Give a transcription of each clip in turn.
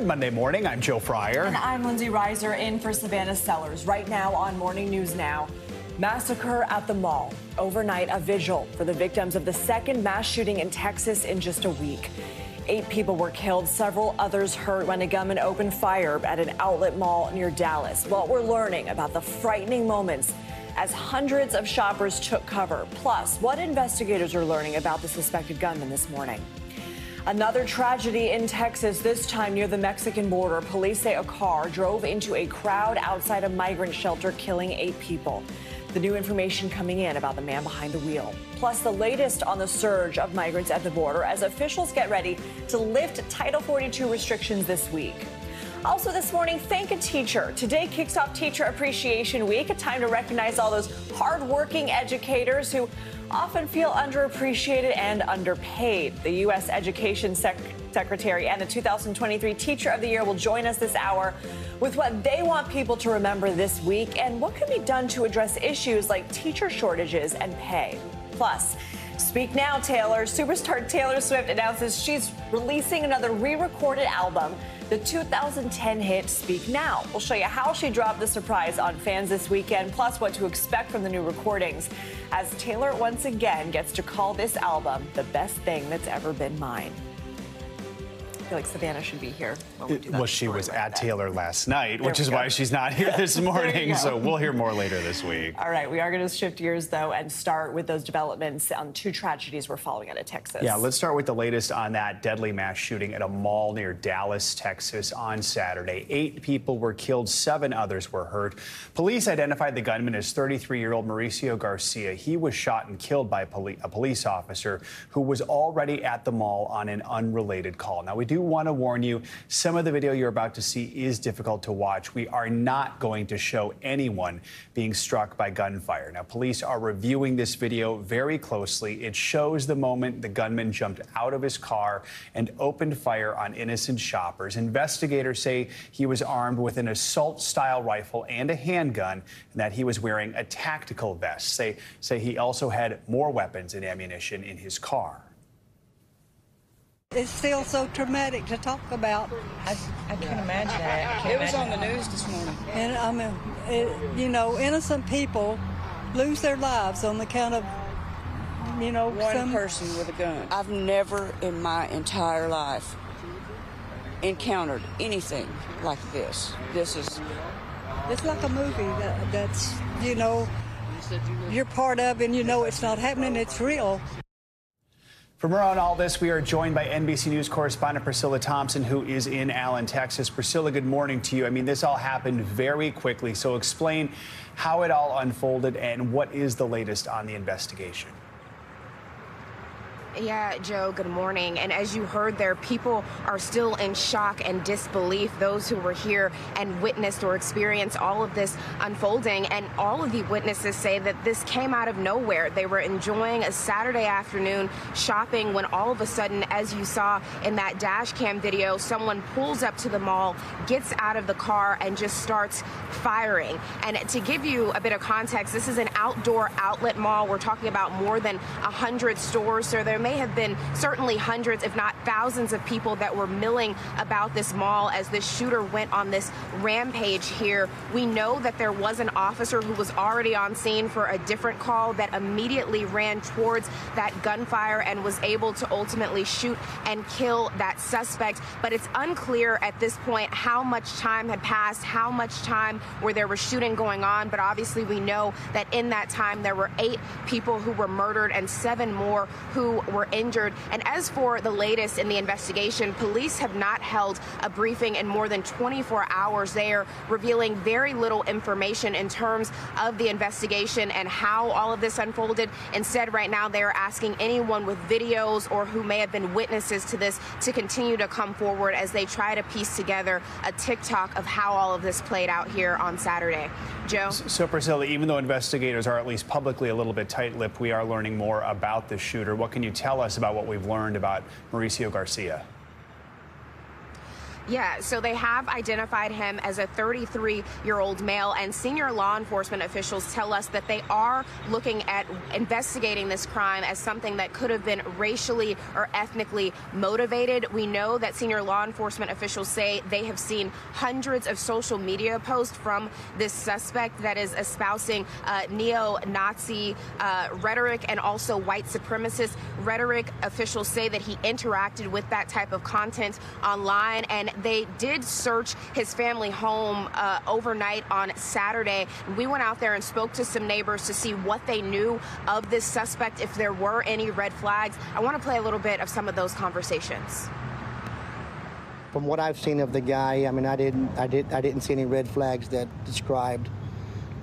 Good Monday morning. I'm Joe Fryer. And I'm Lindsey Reiser in for Savannah Sellers. Right now on Morning News Now. Massacre at the mall. Overnight, a vigil for the victims of the second mass shooting in Texas in just a week. Eight people were killed, several others hurt when a gunman opened fire at an outlet mall near Dallas. What we're learning about the frightening moments as hundreds of shoppers took cover. Plus, what investigators are learning about the suspected gunman this morning. Another tragedy in Texas, this time near the Mexican border. Police say a car drove into a crowd outside a migrant shelter, killing eight people. The new information coming in about the man behind the wheel. Plus, the latest on the surge of migrants at the border as officials get ready to lift Title 42 restrictions this week. Also, this morning, thank a teacher. Today kicks off Teacher Appreciation Week, a time to recognize all those hardworking educators who often feel underappreciated and underpaid. The U.S. Education Sec- Secretary and the 2023 Teacher of the Year will join us this hour with what they want people to remember this week and what can be done to address issues like teacher shortages and pay. Plus, Speak Now, Taylor. Superstar Taylor Swift announces she's releasing another re recorded album, the 2010 hit Speak Now. We'll show you how she dropped the surprise on fans this weekend, plus what to expect from the new recordings, as Taylor once again gets to call this album the best thing that's ever been mine feel like Savannah should be here when we do that. Well, she was at then. Taylor last night, which is go. why she's not here this morning. So we'll hear more later this week. All right, we are going to shift gears though and start with those developments on two tragedies we're following out of Texas. Yeah, let's start with the latest on that deadly mass shooting at a mall near Dallas, Texas on Saturday. Eight people were killed, seven others were hurt. Police identified the gunman as 33 year old Mauricio Garcia. He was shot and killed by a police officer who was already at the mall on an unrelated call. Now, we do want to warn you some of the video you're about to see is difficult to watch. We are not going to show anyone being struck by gunfire. Now, police are reviewing this video very closely. It shows the moment the gunman jumped out of his car and opened fire on innocent shoppers. Investigators say he was armed with an assault style rifle and a handgun, and that he was wearing a tactical vest. They say he also had more weapons and ammunition in his car. It's still so traumatic to talk about. I, I can imagine that. I can It was on the news this morning. And I mean, it, you know, innocent people lose their lives on the count of, you know, One some. person with a gun. I've never in my entire life encountered anything like this. This is It's like a movie that, that's, you know, you're part of and you know it's not happening, it's real. For more on all this, we are joined by NBC News correspondent Priscilla Thompson, who is in Allen, Texas. Priscilla, good morning to you. I mean, this all happened very quickly. So explain how it all unfolded and what is the latest on the investigation. Yeah, Joe, good morning. And as you heard there, people are still in shock and disbelief, those who were here and witnessed or experienced all of this unfolding. And all of the witnesses say that this came out of nowhere. They were enjoying a Saturday afternoon shopping when all of a sudden, as you saw in that dash cam video, someone pulls up to the mall, gets out of the car, and just starts firing. And to give you a bit of context, this is an outdoor outlet mall. We're talking about more than 100 stores. So there may have been certainly hundreds, if not thousands, of people that were milling about this mall as this shooter went on this rampage here. We know that there was an officer who was already on scene for a different call that immediately ran towards that gunfire and was able to ultimately shoot and kill that suspect. But it's unclear at this point how much time had passed, how much time where there was shooting going on. But obviously, we know that in that time there were eight people who were murdered and seven more who were injured. And as for the latest in the investigation, police have not held a briefing in more than 24 hours. They are revealing very little information in terms of the investigation and how all of this unfolded. Instead, right now, they are asking anyone with videos or who may have been witnesses to this to continue to come forward as they try to piece together a tick-tock of how all of this played out here on Saturday. Joe? So, Priscilla, even though investigators are at least publicly a little bit tight lipped, we are learning more about the shooter. What can you tell us about what we've learned about Mauricio Garcia? Yeah, so they have identified him as a 33 year old male, and senior law enforcement officials tell us that they are looking at investigating this crime as something that could have been racially or ethnically motivated. We know that senior law enforcement officials say they have seen hundreds of social media posts from this suspect that is espousing uh, neo Nazi uh, rhetoric and also white supremacist rhetoric. Officials say that he interacted with that type of content online, and they did search his family home uh, overnight on Saturday. We went out there and spoke to some neighbors to see what they knew of this suspect, if there were any red flags. I want to play a little bit of some of those conversations. From what I've seen of the guy, I mean, I didn't, I did, I didn't see any red flags that described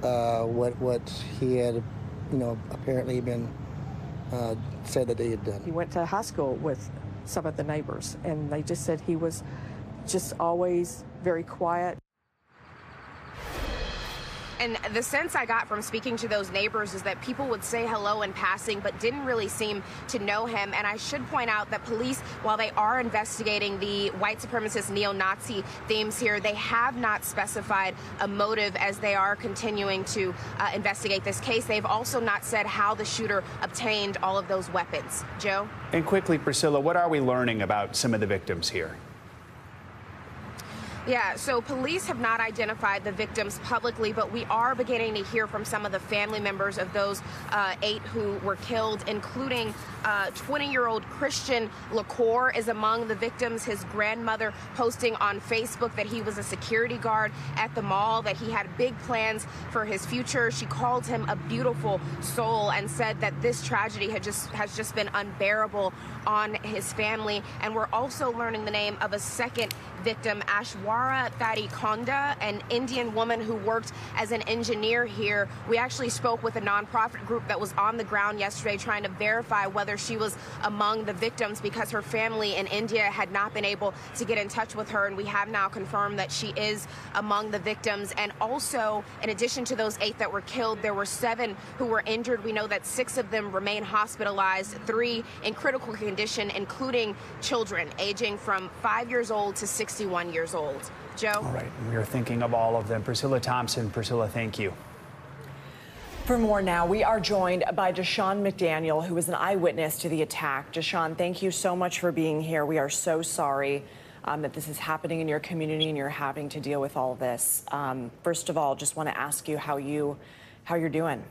uh, what what he had, you know, apparently been uh, said that he had done. He went to high school with some of the neighbors, and they just said he was just always very quiet. And the sense I got from speaking to those neighbors is that people would say hello in passing, but didn't really seem to know him. And I should point out that police, while they are investigating the white supremacist neo Nazi themes here, they have not specified a motive as they are continuing to uh, investigate this case. They've also not said how the shooter obtained all of those weapons. Joe? And quickly, Priscilla, what are we learning about some of the victims here? Yeah, so police have not identified the victims publicly, but we are beginning to hear from some of the family members of those uh, eight who were killed, including 20-year-old uh, Christian LaCour is among the victims. His grandmother posting on Facebook that he was a security guard at the mall, that he had big plans for his future. She called him a beautiful soul and said that this tragedy had just has just been unbearable on his family. And we're also learning the name of a second victim, Aishwarya Thadikonda, an Indian woman who worked as an engineer here. We actually spoke with a nonprofit group that was on the ground yesterday trying to verify whether she was among the victims because her family in India had not been able to get in touch with her. And we have now confirmed that she is among the victims. And also, in addition to those eight that were killed, there were seven who were injured. We know that six of them remain hospitalized, three in critical condition, including children aging from five years old to 61 years old. Joe? All right. We are thinking of all of them. Priscilla Thompson. Priscilla, thank you. For more now, we are joined by Deshaun McDaniel, who was an eyewitness to the attack. Deshaun, thank you so much for being here. We are so sorry um, that this is happening in your community and you're having to deal with all of this. Um, first of all, just want to ask you how you how you're doing.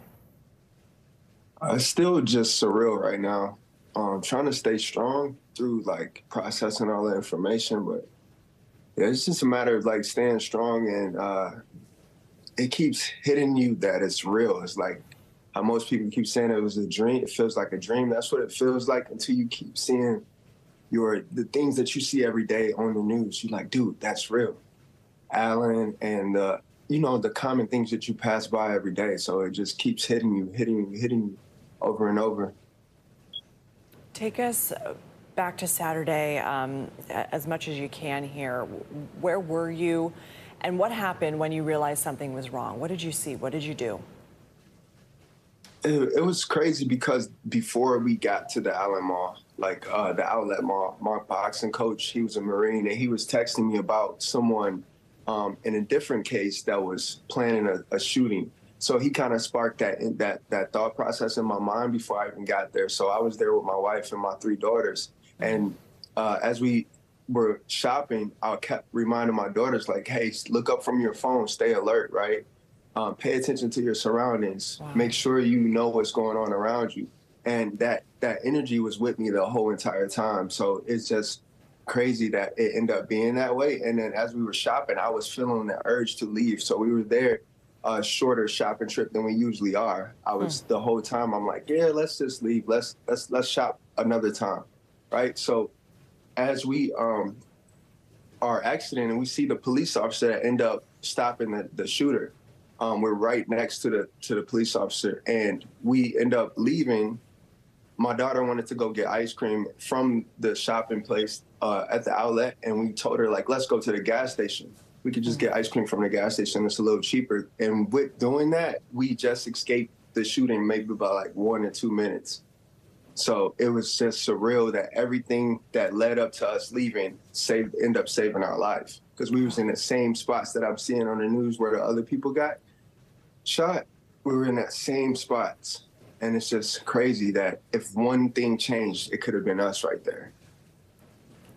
Uh, it's still just surreal right now. Um, trying to stay strong through like processing all the information, but yeah, it's just a matter of like staying strong and uh, it keeps hitting you that it's real. It's like how most people keep saying it was a dream. It feels like a dream. That's what it feels like until you keep seeing your the things that you see every day on the news. You're like, dude, that's real. Allen and uh, you know the common things that you pass by every day. So it just keeps hitting you, hitting you, hitting you over and over. Take us back to Saturday um, as much as you can here. Where were you? And what happened when you realized something was wrong? What did you see? What did you do? It, it was crazy because before we got to the Allen Mall, like uh, the outlet mall, Mark boxing coach, he was a Marine, and he was texting me about someone um, in a different case that was planning a, a shooting. So he kind of sparked that that that thought process in my mind before I even got there. So I was there with my wife and my three daughters, and uh, as we were shopping, I kept reminding my daughters, like, hey, look up from your phone, stay alert, right? Um, pay attention to your surroundings. Wow. Make sure you know what's going on around you. And that that energy was with me the whole entire time. So it's just crazy that it ended up being that way. And then as we were shopping, I was feeling the urge to leave. So we were there a shorter shopping trip than we usually are. I was mm. the whole time I'm like, yeah, let's just leave. Let's let's let's shop another time. Right. So as we um, are exiting and we see the police officer that end up stopping the, the shooter, um, we're right next to the to the police officer, and we end up leaving. My daughter wanted to go get ice cream from the shopping place uh, at the outlet, and we told her like, let's go to the gas station. We could just get ice cream from the gas station. It's a little cheaper. And with doing that, we just escaped the shooting maybe by like one or two minutes. So it was just surreal that everything that led up to us leaving saved end up saving our life because we was in the same spots that I'm seeing on the news where the other people got shot. We were in that same spots. And it's just crazy that if one thing changed, it could have been us right there.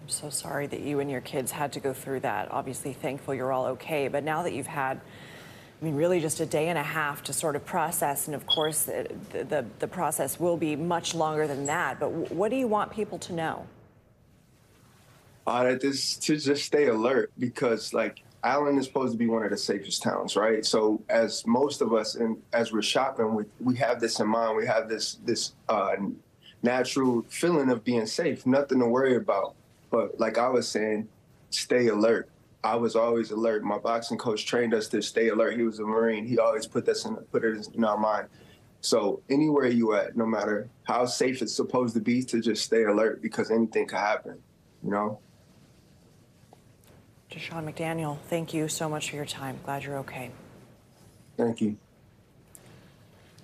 I'm so sorry that you and your kids had to go through that. Obviously, thankful you're all okay. But now that you've had, I mean, really just a day and a half to sort of process, and of course, the, the, the process will be much longer than that. But what do you want people to know? Uh, just to just stay alert because, like, Allen is supposed to be one of the safest towns, right? So as most of us, and as we're shopping, we, we have this in mind. We have this this uh, natural feeling of being safe, nothing to worry about. But like I was saying, stay alert. I was always alert. My boxing coach trained us to stay alert. He was a Marine. He always put this in put it in our mind. So anywhere you at, no matter how safe it's supposed to be, to just stay alert because anything could happen. You know. Deshaun McDaniel, thank you so much for your time. Glad you're okay. Thank you.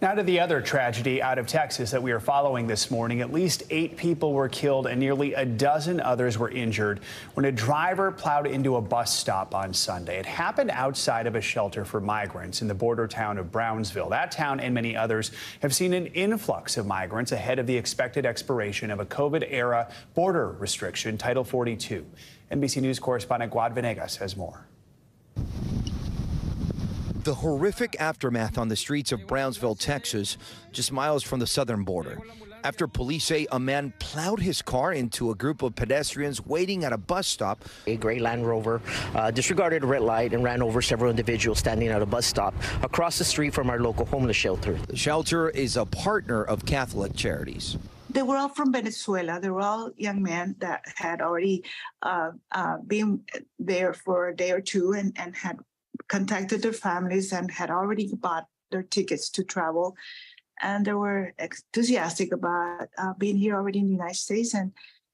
Now to the other tragedy out of Texas that we are following this morning. At least eight people were killed and nearly a dozen others were injured when a driver plowed into a bus stop on Sunday. It happened outside of a shelter for migrants in the border town of Brownsville. That town and many others have seen an influx of migrants ahead of the expected expiration of a COVID era border restriction, Title 42. NBC News correspondent Guad Venegas has more. The horrific aftermath on the streets of Brownsville, Texas, just miles from the southern border. After police say a man plowed his car into a group of pedestrians waiting at a bus stop. A gray Land Rover uh, disregarded a red light and ran over several individuals standing at a bus stop across the street from our local homeless shelter. The shelter is a partner of Catholic Charities. They were all from Venezuela. They were all young men that had already uh, uh, been there for a day or two and, and had contacted their families and had already bought their tickets to travel. And they were enthusiastic about uh, being here already in the United States and,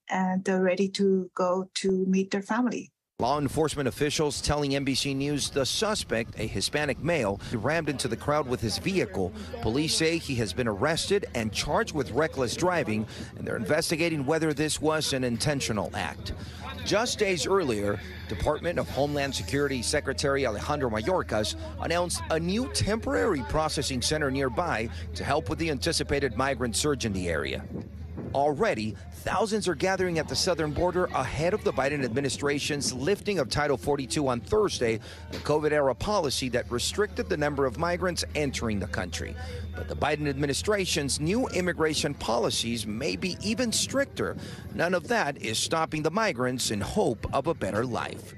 and ready to go to meet their family. Law enforcement officials telling NBC News the suspect, a Hispanic male, rammed into the crowd with his vehicle. Police say he has been arrested and charged with reckless driving, and they're investigating whether this was an intentional act. Just days earlier, Department of Homeland Security Secretary Alejandro Mayorkas announced a new temporary processing center nearby to help with the anticipated migrant surge in the area. Already, thousands are gathering at the southern border ahead of the Biden administration's lifting of Title 42 on Thursday, a COVID era policy that restricted the number of migrants entering the country. But the Biden administration's new immigration policies may be even stricter. None of that is stopping the migrants in hope of a better life.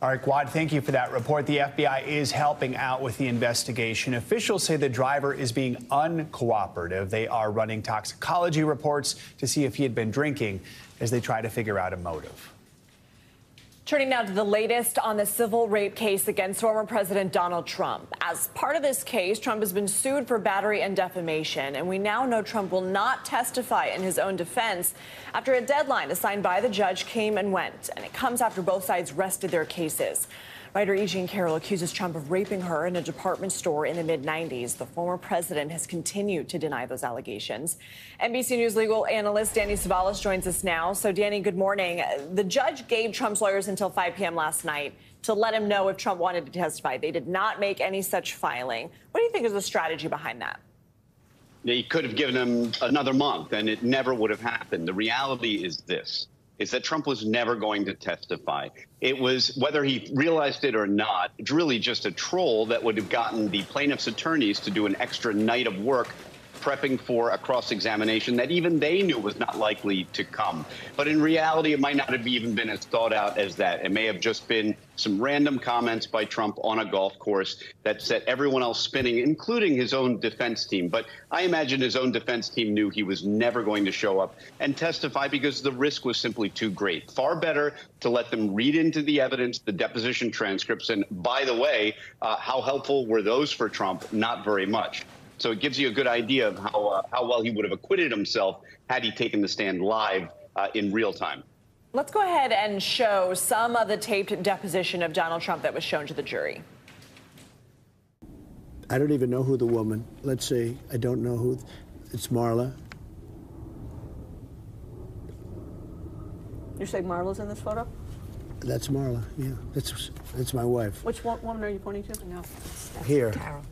All right, Guad, thank you for that report. The FBI is helping out with the investigation. Officials say the driver is being uncooperative. They are running toxicology reports to see if he had been drinking as they try to figure out a motive. Turning now to the latest on the civil rape case against former President Donald Trump. As part of this case, Trump has been sued for battery and defamation, and we now know Trump will not testify in his own defense after a deadline assigned by the judge came and went, and it comes after both sides rested their cases. Writer E. Jean Carroll accuses Trump of raping her in a department store in the mid 90s. The former president has continued to deny those allegations. NBC News legal analyst Danny Cevallos joins us now. So, Danny, good morning. The judge gave Trump's lawyers until 5 p.m. last night to let him know if Trump wanted to testify. They did not make any such filing. What do you think is the strategy behind that? They could have given him another month and it never would have happened. The reality is this is that Trump was never going to testify. It was, whether he realized it or not, it's really just a troll that would have gotten the plaintiff's attorneys to do an extra night of work prepping for a cross examination that even they knew was not likely to come. But in reality, it might not have even been as thought out as that. It may have just been some random comments by Trump on a golf course that set everyone else spinning, including his own defense team. But I imagine his own defense team knew he was never going to show up and testify because the risk was simply too great. Far better to let them read into the evidence, the deposition transcripts. And by the way, uh, how helpful were those for Trump? Not very much. So it gives you a good idea of how, uh, how well he would have acquitted himself had he taken the stand live uh, in real time. Let's go ahead and show some of the taped deposition of Donald Trump that was shown to the jury. I don't even know who the woman, let's see. I don't know who It's Marla. You say Marla's in this photo? That's Marla. Yeah, that's that's my wife. Which one, woman are you pointing to? No. Here. Carroll.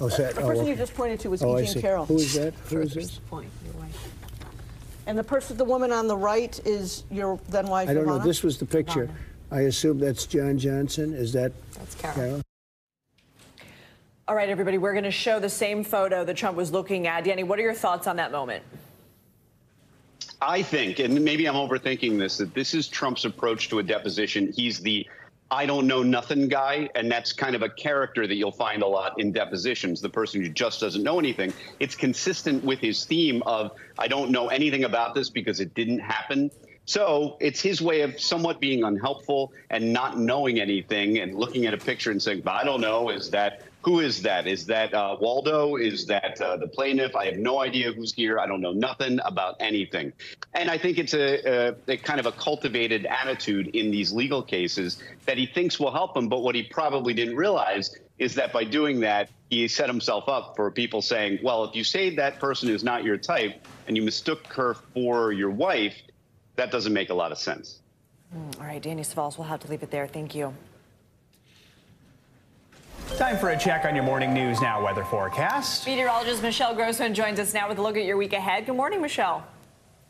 Oh, is that? The oh, person okay. you just pointed to was oh, E. I Jean see. Carroll. Who is that? Who is this? Point, your wife. And the person, the woman on the right is your then wife, I don't know. This was the picture. I assume that's John Johnson. Is that? That's Carroll. All right, everybody, we're going to show the same photo that Trump was looking at. Danny, what are your thoughts on that moment? I think, and maybe I'm overthinking this, that this is Trump's approach to a deposition. He's the I don't know nothing guy, and that's kind of a character that you'll find a lot in depositions, the person who just doesn't know anything. It's consistent with his theme of I don't know anything about this because it didn't happen. So it's his way of somewhat being unhelpful and not knowing anything and looking at a picture and saying, I don't know, is that who is that? Is that uh, Waldo? Is that uh, the plaintiff? I have no idea who's here. I don't know nothing about anything. And I think it's a, a, a kind of a cultivated attitude in these legal cases that he thinks will help him. But what he probably didn't realize is that by doing that, he set himself up for people saying, well, if you say that person is not your type and you mistook her for your wife, that doesn't make a lot of sense. Mm, All right, Danny Cevallos, we'll have to leave it there. Thank you. Time for a check on your morning news now weather forecast. Meteorologist Michelle Grossman joins us now with a look at your week ahead. Good morning, Michelle.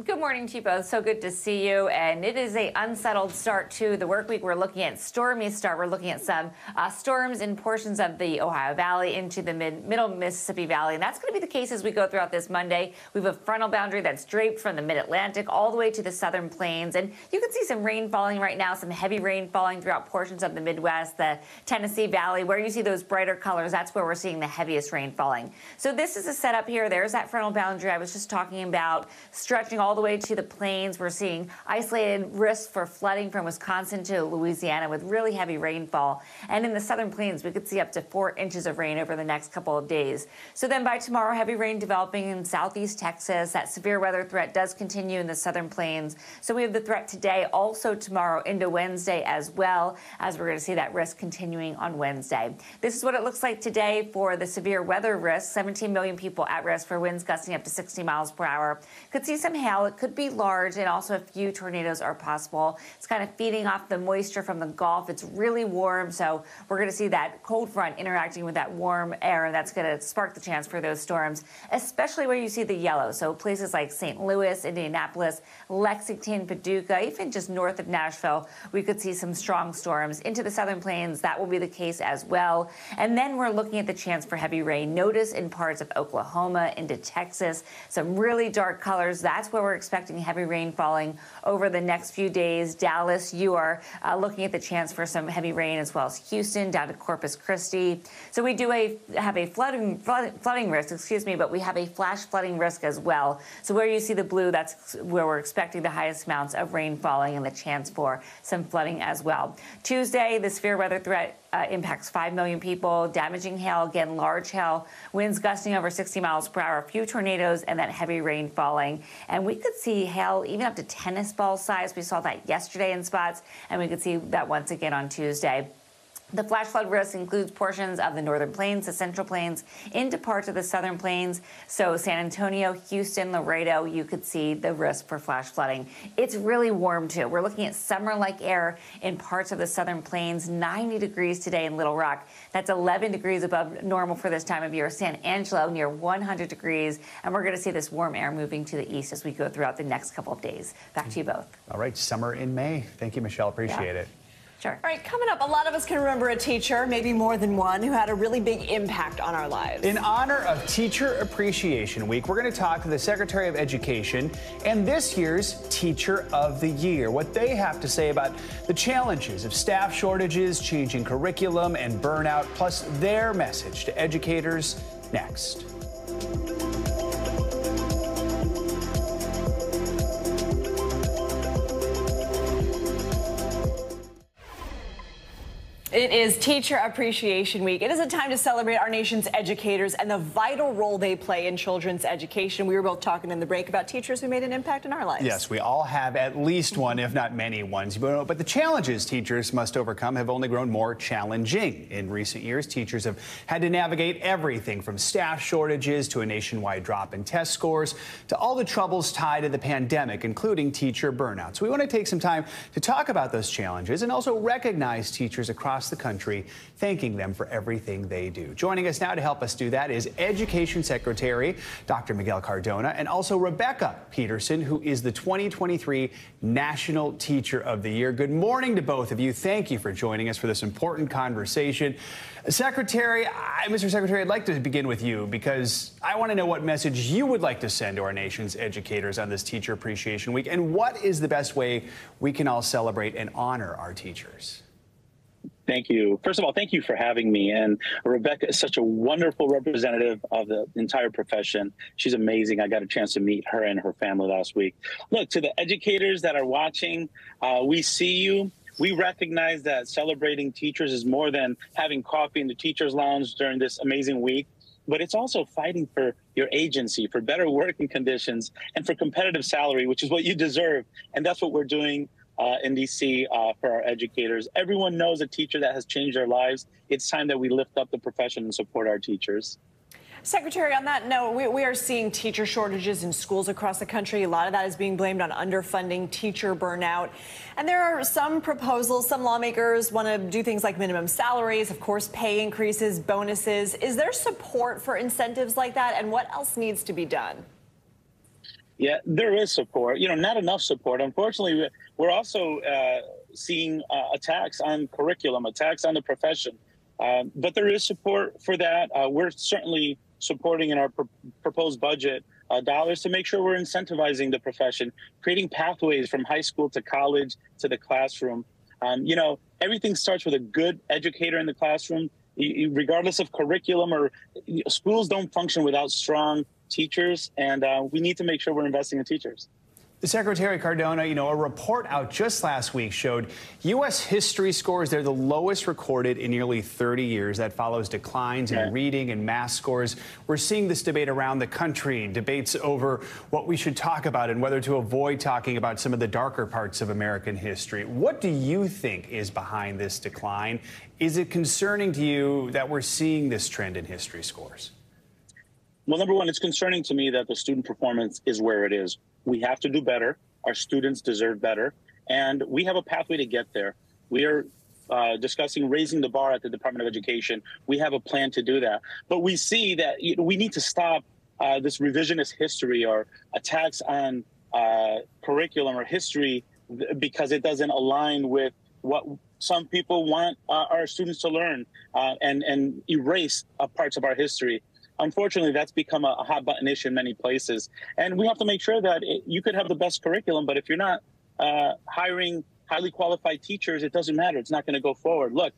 Good morning to you both. So good to see you. And it is a unsettled start to the work week. We're looking at stormy start. We're looking at some uh, storms in portions of the Ohio Valley into the mid middle Mississippi Valley. And that's going to be the case as we go throughout this Monday. We have a frontal boundary that's draped from the mid Atlantic all the way to the southern plains. And you can see some rain falling right now, some heavy rain falling throughout portions of the Midwest, the Tennessee Valley, where you see those brighter colors. That's where we're seeing the heaviest rain falling. So this is a setup here. There's that frontal boundary I was just talking about, stretching all the way to the plains. We're seeing isolated risks for flooding from Wisconsin to Louisiana with really heavy rainfall. And in the southern plains, we could see up to four inches of rain over the next couple of days. So then by tomorrow, heavy rain developing in southeast Texas. That severe weather threat does continue in the southern plains. So we have the threat today, also tomorrow into Wednesday as well, as we're going to see that risk continuing on Wednesday. This is what it looks like today for the severe weather risk 17 million people at risk for winds gusting up to 60 miles per hour. Could see some hail. It could be large, and also a few tornadoes are possible. It's kind of feeding off the moisture from the Gulf. It's really warm, so we're going to see that cold front interacting with that warm air, and that's going to spark the chance for those storms, especially where you see the yellow. So places like St. Louis, Indianapolis, Lexington, Paducah, even just north of Nashville, we could see some strong storms into the southern plains. That will be the case as well. And then we're looking at the chance for heavy rain. Notice in parts of Oklahoma into Texas, some really dark colors. That's where we're expecting heavy rain falling over the next few days. Dallas, you are uh, looking at the chance for some heavy rain as well as Houston down to Corpus Christi. So we do a, have a flooding, flood, flooding risk, excuse me, but we have a flash flooding risk as well. So where you see the blue, that's where we're expecting the highest amounts of rain falling and the chance for some flooding as well. Tuesday, the severe weather threat uh, impacts 5 million people, damaging hail, again, large hail, winds gusting over 60 miles per hour, a few tornadoes, and that heavy rain falling. And we could see hail even up to tennis ball size. We saw that yesterday in spots, and we could see that once again on Tuesday. The flash flood risk includes portions of the northern plains, the central plains, into parts of the southern plains. So, San Antonio, Houston, Laredo, you could see the risk for flash flooding. It's really warm too. We're looking at summer like air in parts of the southern plains, 90 degrees today in Little Rock. That's 11 degrees above normal for this time of year. San Angelo, near 100 degrees. And we're going to see this warm air moving to the east as we go throughout the next couple of days. Back to you both. All right, summer in May. Thank you, Michelle. Appreciate Yeah. it. Sure. All right, coming up, a lot of us can remember a teacher, maybe more than one, who had a really big impact on our lives. In honor of Teacher Appreciation Week, we're going to talk to the Secretary of Education and this year's Teacher of the Year, what they have to say about the challenges of staff shortages, changing curriculum, and burnout, plus their message to educators next. It is Teacher Appreciation Week. It is a time to celebrate our nation's educators and the vital role they play in children's education. We were both talking in the break about teachers who made an impact in our lives. Yes, we all have at least one, if not many ones. But the challenges teachers must overcome have only grown more challenging. In recent years, teachers have had to navigate everything from staff shortages to a nationwide drop in test scores to all the troubles tied to the pandemic, including teacher burnout. So we want to take some time to talk about those challenges and also recognize teachers across across the country, thanking them for everything they do. Joining us now to help us do that is Education Secretary Dr. Miguel Cardona and also Rebecka Peterson, who is the 2023 National Teacher of the Year. Good morning to both of you. Thank you for joining us for this important conversation. Secretary, I, Mr. Secretary, I'd like to begin with you because I want to know what message you would like to send to our nation's educators on this Teacher Appreciation Week and what is the best way we can all celebrate and honor our teachers. Thank you. First of all, thank you for having me. And Rebecka is such a wonderful representative of the entire profession. She's amazing. I got a chance to meet her and her family last week. Look, to the educators that are watching, uh, we see you. We recognize that celebrating teachers is more than having coffee in the teacher's lounge during this amazing week but it's also fighting for your agency, for better working conditions, and for competitive salary, which is what you deserve. And that's what we're doing uh, in DC uh, for our educators. Everyone knows a teacher that has changed their lives. It's time that we lift up the profession and support our teachers. Secretary, on that note, we, we, are seeing teacher shortages in schools across the country. A lot of that is being blamed on underfunding, teacher burnout. And there are some proposals, some lawmakers want to do things like minimum salaries, of course, pay increases, bonuses. Is there support for incentives like that? And what else needs to be done? Yeah, there is support. You know, not enough support. Unfortunately, we're also uh, seeing uh, attacks on curriculum, attacks on the profession. Uh, but there is support for that. Uh, we're certainly supporting in our pr- proposed budget uh, dollars to make sure we're incentivizing the profession, creating pathways from high school to college to the classroom. Um, you know, everything starts with a good educator in the classroom. regardless of curriculum or schools don't function without strong teachers, and uh, we need to make sure we're investing in teachers. Secretary Cardona, you know, a report out just last week showed U.S. history scores, they're the lowest recorded in nearly 30 years. That follows declines in reading and math scores. We're seeing this debate around the country, debates over what we should talk about and whether to avoid talking about some of the darker parts of American history. What do you think is behind this decline? Is it concerning to you that we're seeing this trend in history scores? Well, number one, it's concerning to me that the student performance is where it is. We have to do better. Our students deserve better. And we have a pathway to get there. We are uh, discussing raising the bar at the Department of Education. We have a plan to do that. But we see that you know, we need to stop uh, this revisionist history or attacks on uh, curriculum or history because it doesn't align with what some people want uh, our students to learn uh, and, and erase uh, parts of our history unfortunately, that's become a, hot button issue in many places. And we have to make sure that it, you could have the best curriculum, but if you're not uh, hiring highly qualified teachers, it doesn't matter. It's not going to go forward. Look,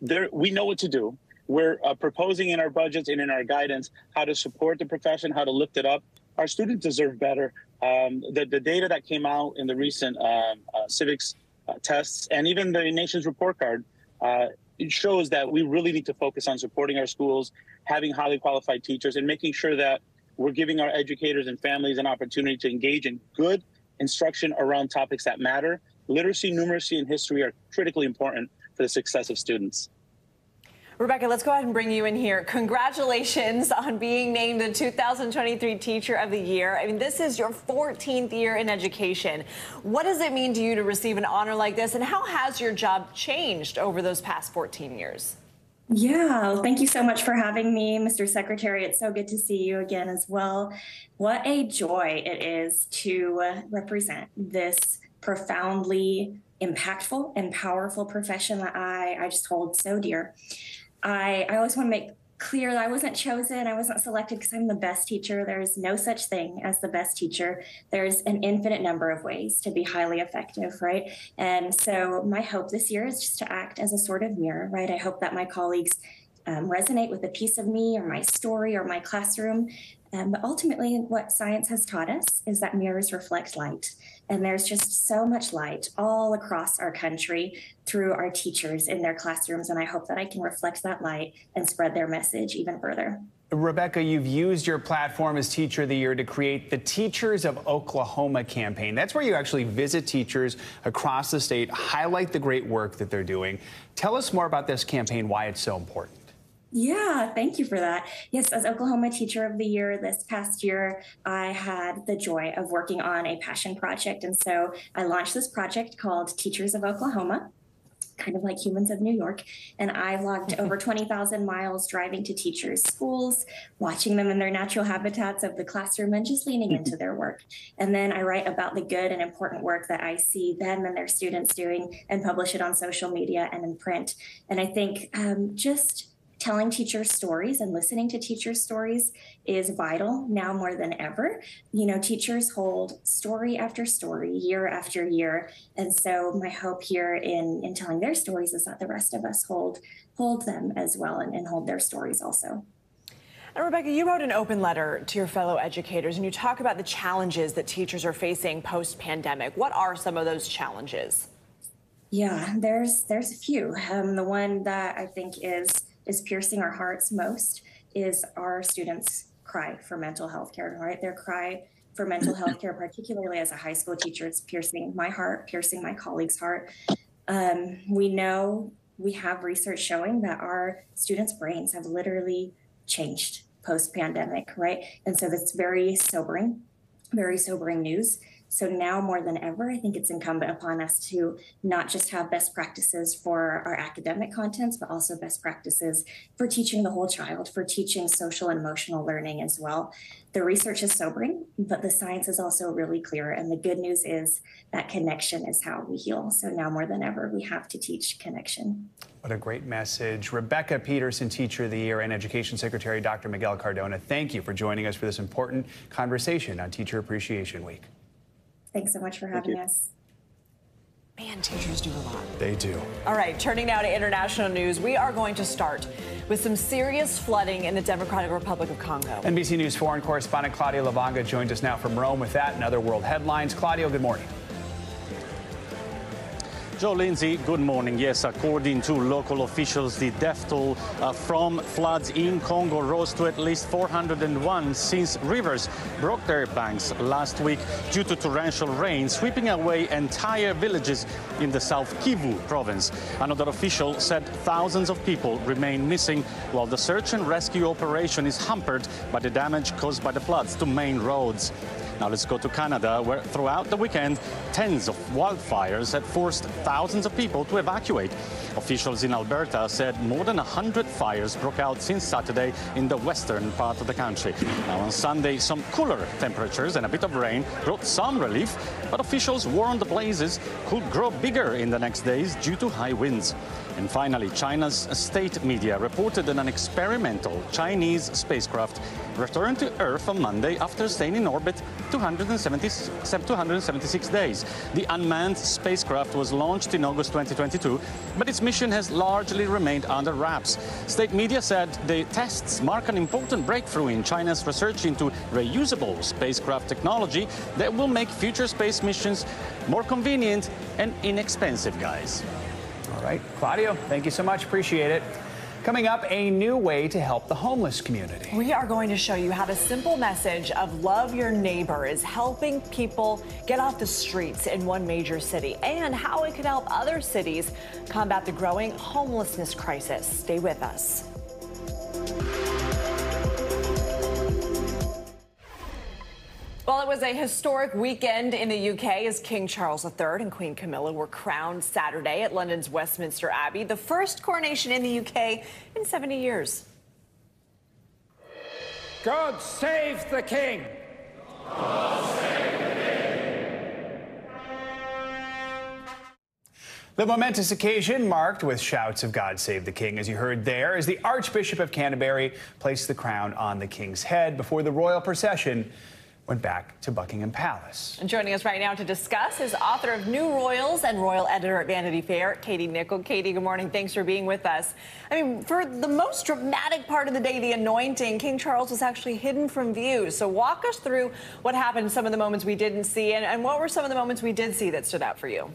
there, we know what to do. We're uh, proposing in our budgets and in our guidance how to support the profession, how to lift it up. Our students deserve better. Um, the, the data that came out in the recent um, uh, civics uh, tests and even the nation's report card uh, it shows that we really need to focus on supporting our schools, having highly qualified teachers, and making sure that we're giving our educators and families an opportunity to engage in good instruction around topics that matter. Literacy, numeracy, and history are critically important for the success of students. Rebecka, let's go ahead and bring you in here. Congratulations on being named the 2023 Teacher of the Year. I mean, this is your 14th year in education. What does it mean to you to receive an honor like this, and how has your job changed over those past 14 years? Yeah, thank you so much for having me, Mr. Secretary. It's so good to see you again as well. What a joy it is to represent this profoundly impactful and powerful profession that I, I just hold so dear. I, I always want to make clear that I wasn't chosen, I wasn't selected because I'm the best teacher. There's no such thing as the best teacher. There's an infinite number of ways to be highly effective, right? And so my hope this year is just to act as a sort of mirror, right? I hope that my colleagues um, resonate with a piece of me or my story or my classroom. Um, but ultimately, what science has taught us is that mirrors reflect light. And there's just so much light all across our country through our teachers in their classrooms. And I hope that I can reflect that light and spread their message even further. Rebecka, you've used your platform as Teacher of the Year to create the Teachers of Oklahoma campaign. That's where you actually visit teachers across the state, highlight the great work that they're doing. Tell us more about this campaign, why it's so important. Yeah, thank you for that. Yes, as Oklahoma Teacher of the Year this past year, I had the joy of working on a passion project. And so I launched this project called Teachers of Oklahoma kind of like humans of New York. And I logged over 20,000 miles driving to teachers' schools, watching them in their natural habitats of the classroom and just leaning into their work. And then I write about the good and important work that I see them and their students doing and publish it on social media and in print. And I think um, just telling teachers stories and listening to teachers' stories is vital now more than ever. You know, teachers hold story after story, year after year. And so my hope here in, in telling their stories is that the rest of us hold hold them as well and, and hold their stories also. And Rebecka, you wrote an open letter to your fellow educators and you talk about the challenges that teachers are facing post-pandemic. What are some of those challenges? Yeah, there's there's a few. Um, the one that I think is is piercing our hearts most is our students cry for mental health care, right? Their cry for mental health care, particularly as a high school teacher, it's piercing my heart, piercing my colleagues' heart. Um, we know we have research showing that our students' brains have literally changed post pandemic, right? And so that's very sobering, very sobering news. So now more than ever, I think it's incumbent upon us to not just have best practices for our academic contents, but also best practices for teaching the whole child, for teaching social and emotional learning as well. The research is sobering, but the science is also really clear. And the good news is that connection is how we heal. So now more than ever, we have to teach connection. What a great message. Rebecka Peterson, Teacher of the Year, and Education Secretary Dr. Miguel Cardona, thank you for joining us for this important conversation on Teacher Appreciation Week. Thanks so much for having us. Man, teachers do a lot. They do. All right, turning now to international news, we are going to start with some serious flooding in the Democratic Republic of Congo. NBC News foreign correspondent Claudio Lavanga joins us now from Rome with that and other world headlines. Claudio, good morning. Joe Lindsey, good morning. Yes, according to local officials, the death toll uh, from floods in Congo rose to at least 401 since rivers broke their banks last week due to torrential rain, sweeping away entire villages in the South Kivu province. Another official said thousands of people remain missing, while the search and rescue operation is hampered by the damage caused by the floods to main roads. Now let's go to Canada, where throughout the weekend, tens of wildfires had forced thousands of people to evacuate. Officials in Alberta said more than 100 fires broke out since Saturday in the western part of the country. Now on Sunday, some cooler temperatures and a bit of rain brought some relief, but officials warned the blazes could grow bigger in the next days due to high winds. And finally, China's state media reported that an experimental Chinese spacecraft returned to Earth on Monday after staying in orbit 276 days. The unmanned spacecraft was launched in August 2022, but its mission has largely remained under wraps. State media said the tests mark an important breakthrough in China's research into reusable spacecraft technology that will make future space missions more convenient and inexpensive, guys. All right, Claudio, thank you so much. Appreciate it. Coming up, a new way to help the homeless community. We are going to show you how the simple message of love your neighbor is helping people get off the streets in one major city and how it could help other cities combat the growing homelessness crisis. Stay with us. Well, it was a historic weekend in the UK as King Charles III and Queen Camilla were crowned Saturday at London's Westminster Abbey, the first coronation in the UK in 70 years. God save the King! The momentous occasion marked with shouts of God Save the King, as you heard there, as the Archbishop of Canterbury placed the crown on the King's head before the royal procession went back to Buckingham Palace. And joining us right now to discuss is author of New Royals and royal editor at Vanity Fair, Katie Nichol. Katie, good morning. Thanks for being with us. I mean, for the most dramatic part of the day, the anointing, King Charles was actually hidden from view. So walk us through what happened, some of the moments we didn't see, and, and what were some of the moments we did see that stood out for you?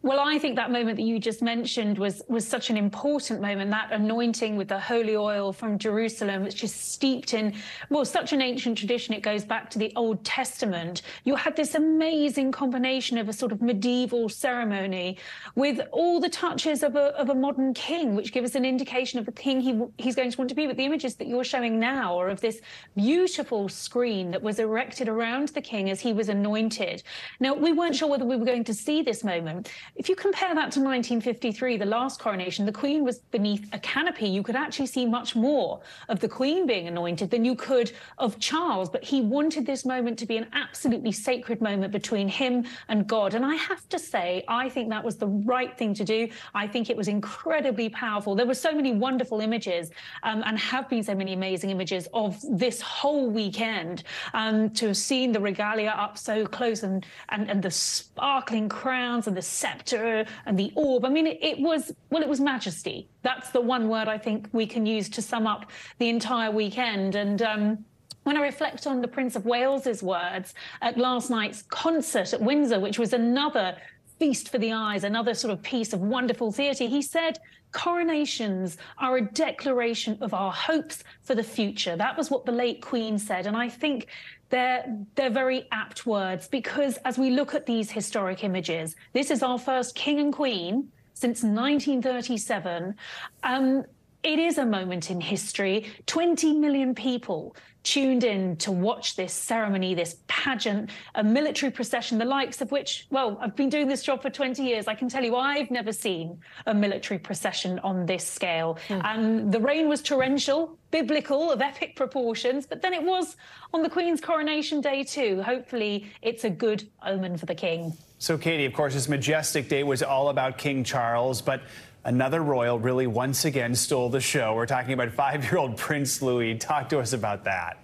Well, I think that moment that you just mentioned was was such an important moment. That anointing with the holy oil from Jerusalem, which is steeped in well, such an ancient tradition. It goes back to the Old Testament. You had this amazing combination of a sort of medieval ceremony with all the touches of a of a modern king, which give us an indication of the king he he's going to want to be. But the images that you're showing now are of this beautiful screen that was erected around the king as he was anointed. Now we weren't sure whether we were going to see this moment if you compare that to 1953, the last coronation, the Queen was beneath a canopy. You could actually see much more of the Queen being anointed than you could of Charles. But he wanted this moment to be an absolutely sacred moment between him and God. And I have to say, I think that was the right thing to do. I think it was incredibly powerful. There were so many wonderful images um, and have been so many amazing images of this whole weekend um, to have seen the regalia up so close and, and, and the sparkling crowns and the scepter and the orb. I mean, it, was, well, it was majesty. That's the one word I think we can use to sum up the entire weekend. And, um, when I reflect on the Prince of Wales's words at last night's concert at Windsor, which was another feast for the eyes, another sort of piece of wonderful theatre, he said, coronations are a declaration of our hopes for the future. That was what the late Queen said. And I think they're, they're very apt words because as we look at these historic images, this is our first king and queen since 1937. Um, it is a moment in history. 20 million people tuned in to watch this ceremony, this pageant, a military procession, the likes of which, well, I've been doing this job for 20 years. I can tell you I've never seen a military procession on this scale. Mm. And the rain was torrential, biblical, of epic proportions, but then it was on the Queen's coronation day too. Hopefully, it's a good omen for the King. So, Katie, of course, this majestic day was all about King Charles, but Another royal really once again stole the show. We're talking about five year old Prince Louis. Talk to us about that.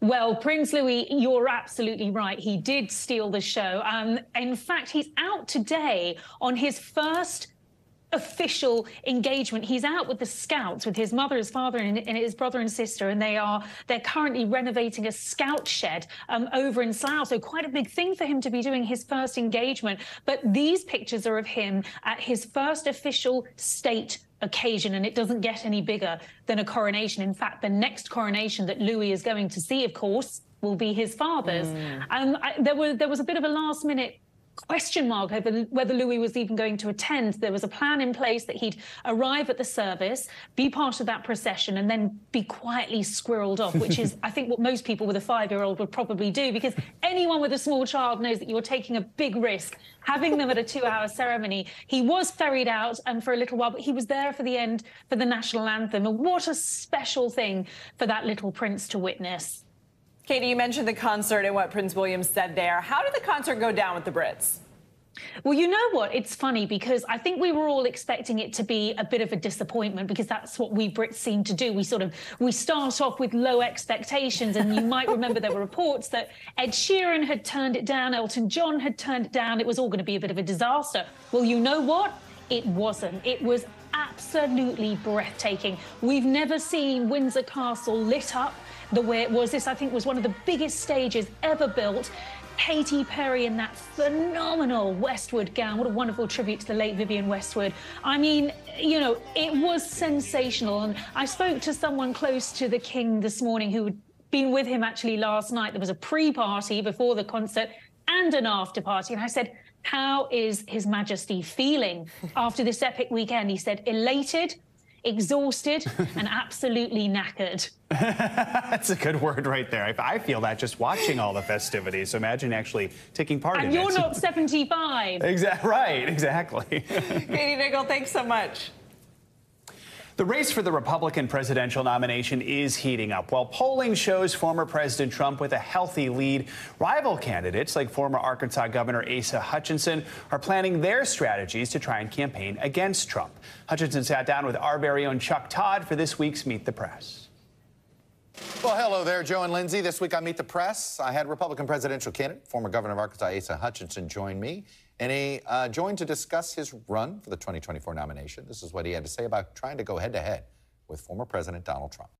Well, Prince Louis, you're absolutely right. He did steal the show. Um, in fact, he's out today on his first official engagement. He's out with the scouts, with his mother, his father, and, and his brother and sister, and they are they're currently renovating a scout shed um, over in Slough. So quite a big thing for him to be doing his first engagement. But these pictures are of him at his first official state occasion, and it doesn't get any bigger than a coronation. In fact, the next coronation that Louis is going to see, of course, will be his father's. Mm. Um, I, there was there was a bit of a last minute question mark over whether Louis was even going to attend. There was a plan in place that he'd arrive at the service, be part of that procession, and then be quietly squirreled off, which is, I think, what most people with a five year old would probably do, because anyone with a small child knows that you're taking a big risk having them at a two hour ceremony. He was ferried out and for a little while, but he was there for the end for the national anthem. And what a special thing for that little prince to witness. Katie, you mentioned the concert and what Prince William said there. How did the concert go down with the Brits? Well, you know what? It's funny because I think we were all expecting it to be a bit of a disappointment because that's what we Brits seem to do. We sort of we start off with low expectations, and you might remember there were reports that Ed Sheeran had turned it down, Elton John had turned it down. It was all going to be a bit of a disaster. Well, you know what? It wasn't. It was absolutely breathtaking. We've never seen Windsor Castle lit up the way it was. This, I think, was one of the biggest stages ever built. Katy Perry in that phenomenal Westwood gown. What a wonderful tribute to the late Vivienne Westwood. I mean, you know, it was sensational. And I spoke to someone close to the King this morning who had been with him actually last night. There was a pre party before the concert and an after party. And I said, How is His Majesty feeling after this epic weekend? He said, Elated exhausted and absolutely knackered. That's a good word right there. I feel that just watching all the festivities. So imagine actually taking part and in it. And you're not 75. Exactly. Right. Exactly. Katie Nicholl, thanks so much. The race for the Republican presidential nomination is heating up. While polling shows former President Trump with a healthy lead, rival candidates like former Arkansas Governor Asa Hutchinson are planning their strategies to try and campaign against Trump. Hutchinson sat down with our very own Chuck Todd for this week's Meet the Press. Well, hello there, Joe and Lindsey. This week on Meet the Press, I had Republican presidential candidate, former governor of Arkansas, Asa Hutchinson, join me. And he uh, joined to discuss his run for the 2024 nomination. This is what he had to say about trying to go head to head with former President Donald Trump.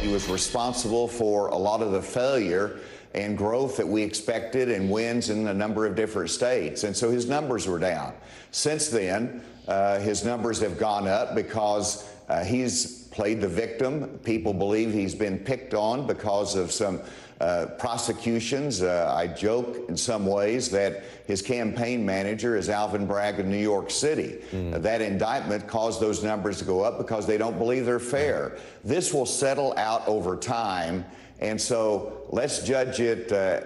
He was responsible for a lot of the failure and growth that we expected and wins in a number of different states. And so his numbers were down. Since then, uh, his numbers have gone up because uh, he's played the victim. People believe he's been picked on because of some uh, prosecutions. Uh, I joke in some ways that his campaign manager is Alvin Bragg in New York City. Mm. Uh, that indictment caused those numbers to go up because they don't believe they're fair. This will settle out over time. And so let's judge it, uh,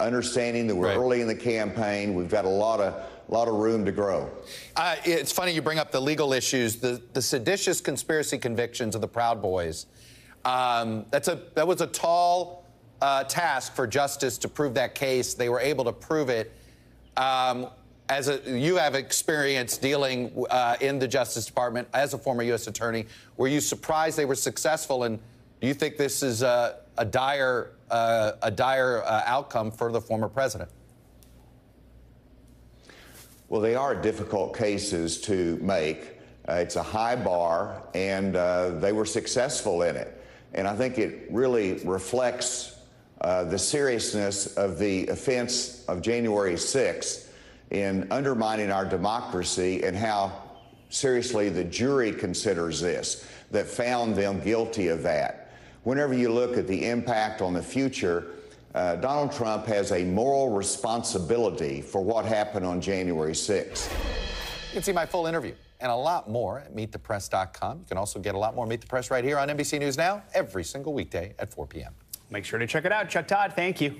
understanding that we're right. early in the campaign. We've got a lot of a lot of room to grow. Uh, it's funny you bring up the legal issues, the, the seditious conspiracy convictions of the Proud Boys. Um, that's a that was a tall uh, task for justice to prove that case. They were able to prove it. Um, as a, you have experience dealing uh, in the Justice Department as a former U.S. attorney, were you surprised they were successful? And do you think this is a, a dire, uh, a dire uh, outcome for the former president? Well, they are difficult cases to make. Uh, it's a high bar, and uh, they were successful in it. And I think it really reflects uh, the seriousness of the offense of January 6th in undermining our democracy and how seriously the jury considers this, that found them guilty of that. Whenever you look at the impact on the future, uh, Donald Trump has a moral responsibility for what happened on January 6th. You can see my full interview and a lot more at meetthepress.com. You can also get a lot more Meet the Press right here on NBC News Now every single weekday at 4 p.m. Make sure to check it out. Chuck Todd, thank you.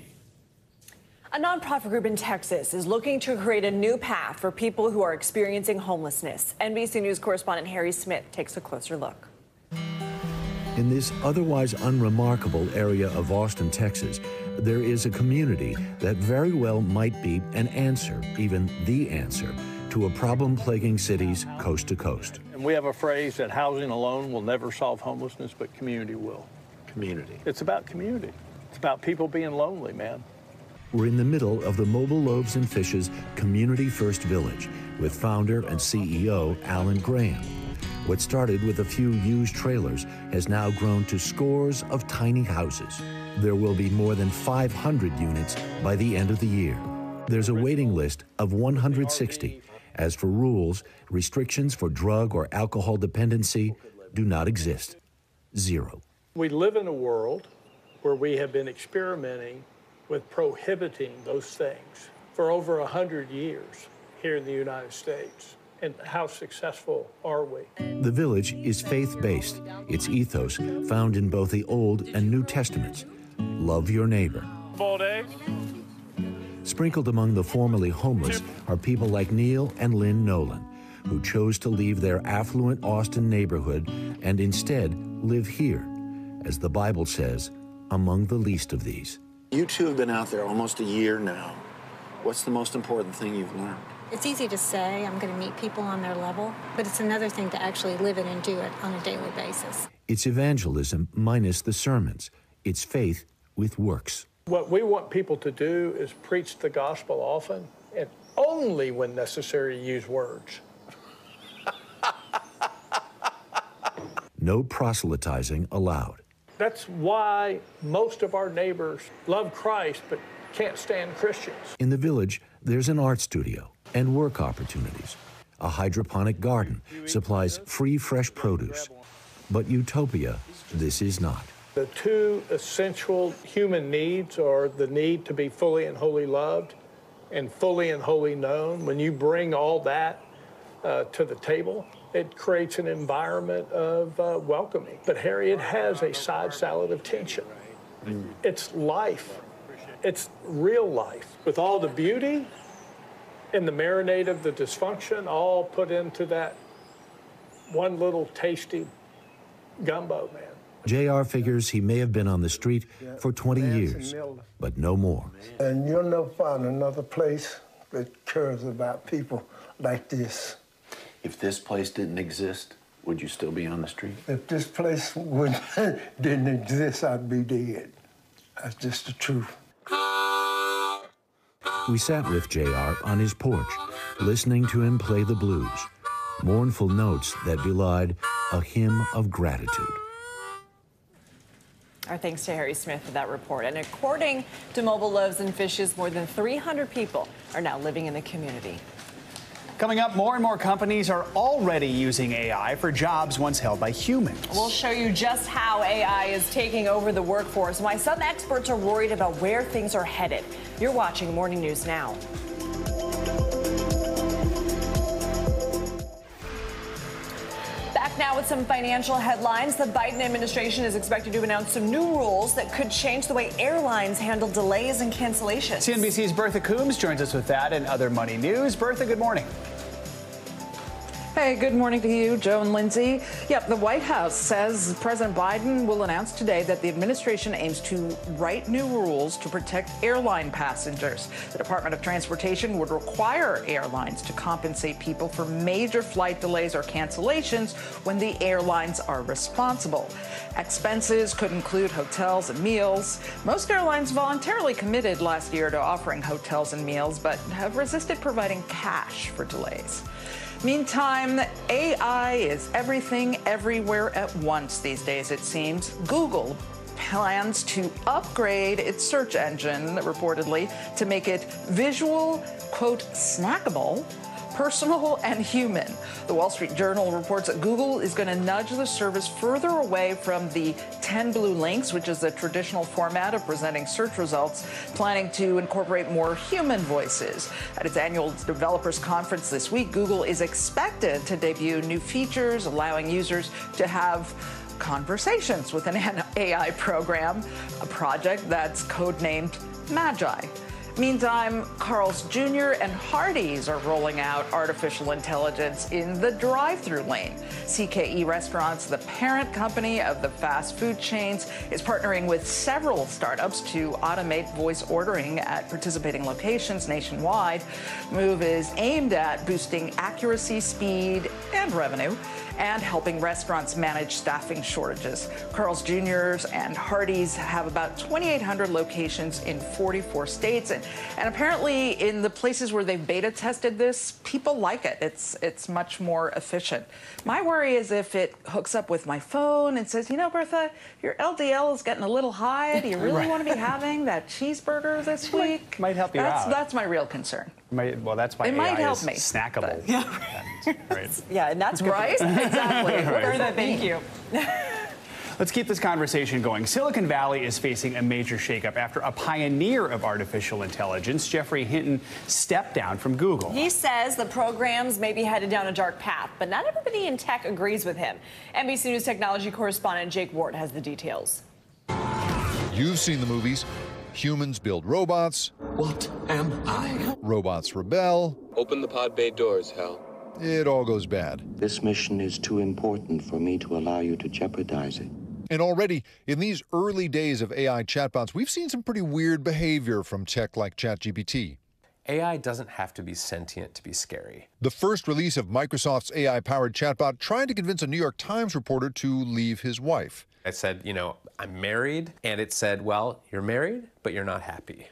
A nonprofit group in Texas is looking to create a new path for people who are experiencing homelessness. NBC News correspondent Harry Smith takes a closer look. In this otherwise unremarkable area of Austin, Texas, there is a community that very well might be an answer, even the answer, to a problem plaguing cities coast to coast. And we have a phrase that housing alone will never solve homelessness, but community will community. It's about community. It's about people being lonely, man. We're in the middle of the Mobile Loaves and Fishes Community First Village with founder and CEO Alan Graham. What started with a few used trailers has now grown to scores of tiny houses. There will be more than 500 units by the end of the year. There's a waiting list of 160. As for rules, restrictions for drug or alcohol dependency do not exist. Zero. We live in a world where we have been experimenting with prohibiting those things for over 100 years here in the United States. And how successful are we? The village is faith based. Its ethos found in both the Old and New Testaments. Love your neighbor. Boiled eggs? Sprinkled among the formerly homeless are people like Neil and Lynn Nolan, who chose to leave their affluent Austin neighborhood and instead live here as the Bible says, among the least of these. You two have been out there almost a year now. What's the most important thing you've learned? It's easy to say I'm going to meet people on their level, but it's another thing to actually live it and do it on a daily basis. It's evangelism minus the sermons. It's faith with works. What we want people to do is preach the gospel often and only when necessary use words. no proselytizing allowed. That's why most of our neighbors love Christ but can't stand Christians. In the village, there's an art studio and work opportunities. A hydroponic garden supplies free fresh produce. But utopia, this is not. The two essential human needs are the need to be fully and wholly loved and fully and wholly known. When you bring all that uh, to the table, it creates an environment of uh, welcoming. But Harry, it has a side salad of tension. It's life. It's real life with all the beauty and the marinade of the dysfunction all put into that one little tasty gumbo, man. JR figures he may have been on the street for 20 years, but no more. And you'll never find another place that cares about people like this. If this place didn't exist, would you still be on the street? If this place would, didn't exist, I'd be dead. That's just the truth. We sat with JR on his porch, listening to him play the blues, mournful notes that belied a hymn of gratitude. Our thanks to Harry Smith for that report. And according to Mobile Loaves and Fishes, more than 300 people are now living in the community. Coming up, more and more companies are already using AI for jobs once held by humans. We'll show you just how AI is taking over the workforce why some experts are worried about where things are headed. You're watching Morning News Now. Now with some financial headlines. The Biden administration is expected to announce some new rules that could change the way airlines handle delays and cancellations. CNBC's Bertha Coombs joins us with that and other money news. Bertha, good morning. Hey, good morning to you, Joe and Lindsey. Yep, the White House says President Biden will announce today that the administration aims to write new rules to protect airline passengers. The Department of Transportation would require airlines to compensate people for major flight delays or cancellations when the airlines are responsible. Expenses could include hotels and meals. Most airlines voluntarily committed last year to offering hotels and meals, but have resisted providing cash for delays. Meantime, AI is everything everywhere at once these days, it seems. Google plans to upgrade its search engine, reportedly, to make it visual, quote, snackable personal and human. The Wall Street Journal reports that Google is going to nudge the service further away from the 10 blue links, which is the traditional format of presenting search results, planning to incorporate more human voices. At its annual developers conference this week, Google is expected to debut new features allowing users to have conversations with an AI program, a project that's codenamed Magi. Meantime, Carl's Jr. and Hardee's are rolling out artificial intelligence in the drive through lane. CKE Restaurants, the parent company of the fast food chains, is partnering with several startups to automate voice ordering at participating locations nationwide. The move is aimed at boosting accuracy, speed, and revenue and helping restaurants manage staffing shortages. Carl's Jr.'s and Hardee's have about 2,800 locations in 44 states. And, and apparently, in the places where they've beta tested this, people like it. It's, it's much more efficient. My worry is if it hooks up with my phone and says, you know, Bertha, your LDL is getting a little high. Do you really Right. want to be having that cheeseburger this week? Might help you that's, out. That's my real concern. Might- well, that's why It AI might help is me, snackable. right. Yeah, and that's good Right? Exactly. Right. Bertha, thank you. Let's keep this conversation going. Silicon Valley is facing a major shakeup after a pioneer of artificial intelligence, Geoffrey Hinton, stepped down from Google. He says the programs may be headed down a dark path, but not everybody in tech agrees with him. NBC News technology correspondent Jake Ward has the details. You've seen the movies. Humans build robots. What am I? Robots rebel. Open the pod bay doors, Hal. It all goes bad. This mission is too important for me to allow you to jeopardize it. And already, in these early days of AI chatbots, we've seen some pretty weird behavior from tech like ChatGPT. AI doesn't have to be sentient to be scary. The first release of Microsoft's AI powered chatbot tried to convince a New York Times reporter to leave his wife. I said, you know, I'm married, and it said, well, you're married, but you're not happy.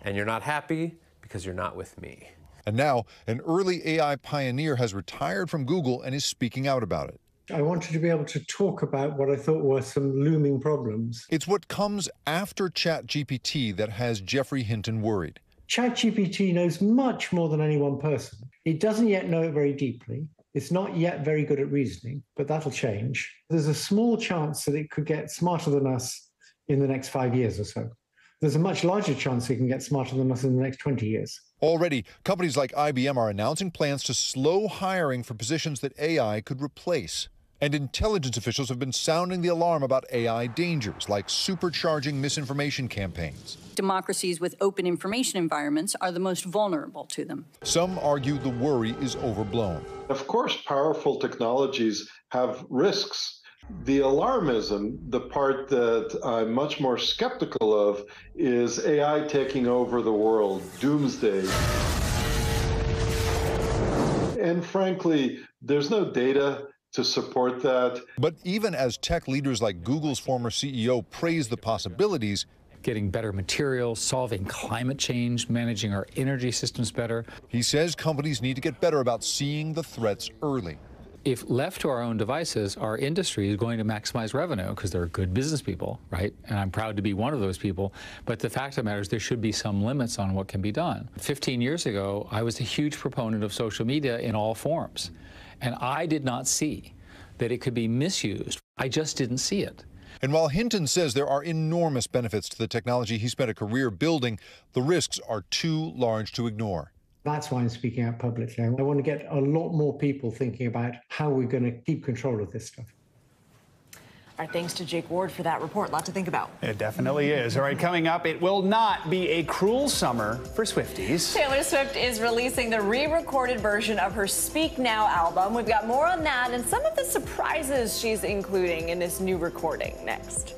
And you're not happy because you're not with me. And now, an early AI pioneer has retired from Google and is speaking out about it. I wanted to be able to talk about what I thought were some looming problems. It's what comes after ChatGPT that has Geoffrey Hinton worried. ChatGPT knows much more than any one person. It doesn't yet know it very deeply. It's not yet very good at reasoning, but that'll change. There's a small chance that it could get smarter than us in the next five years or so. There's a much larger chance it can get smarter than us in the next 20 years. Already, companies like IBM are announcing plans to slow hiring for positions that AI could replace. And intelligence officials have been sounding the alarm about AI dangers, like supercharging misinformation campaigns. Democracies with open information environments are the most vulnerable to them. Some argue the worry is overblown. Of course, powerful technologies have risks. The alarmism, the part that I'm much more skeptical of, is AI taking over the world, doomsday. And frankly, there's no data to support that. But even as tech leaders like Google's former CEO praise the possibilities, getting better materials, solving climate change, managing our energy systems better. He says companies need to get better about seeing the threats early. If left to our own devices, our industry is going to maximize revenue because they're good business people, right? And I'm proud to be one of those people. But the fact of the matter is, there should be some limits on what can be done. 15 years ago, I was a huge proponent of social media in all forms. And I did not see that it could be misused. I just didn't see it. And while Hinton says there are enormous benefits to the technology he spent a career building, the risks are too large to ignore. That's why I'm speaking out publicly. I want to get a lot more people thinking about how we're going to keep control of this stuff. Our thanks to Jake Ward for that report. A lot to think about. It definitely is. All right, coming up, it will not be a cruel summer for Swifties. Taylor Swift is releasing the re recorded version of her Speak Now album. We've got more on that and some of the surprises she's including in this new recording next.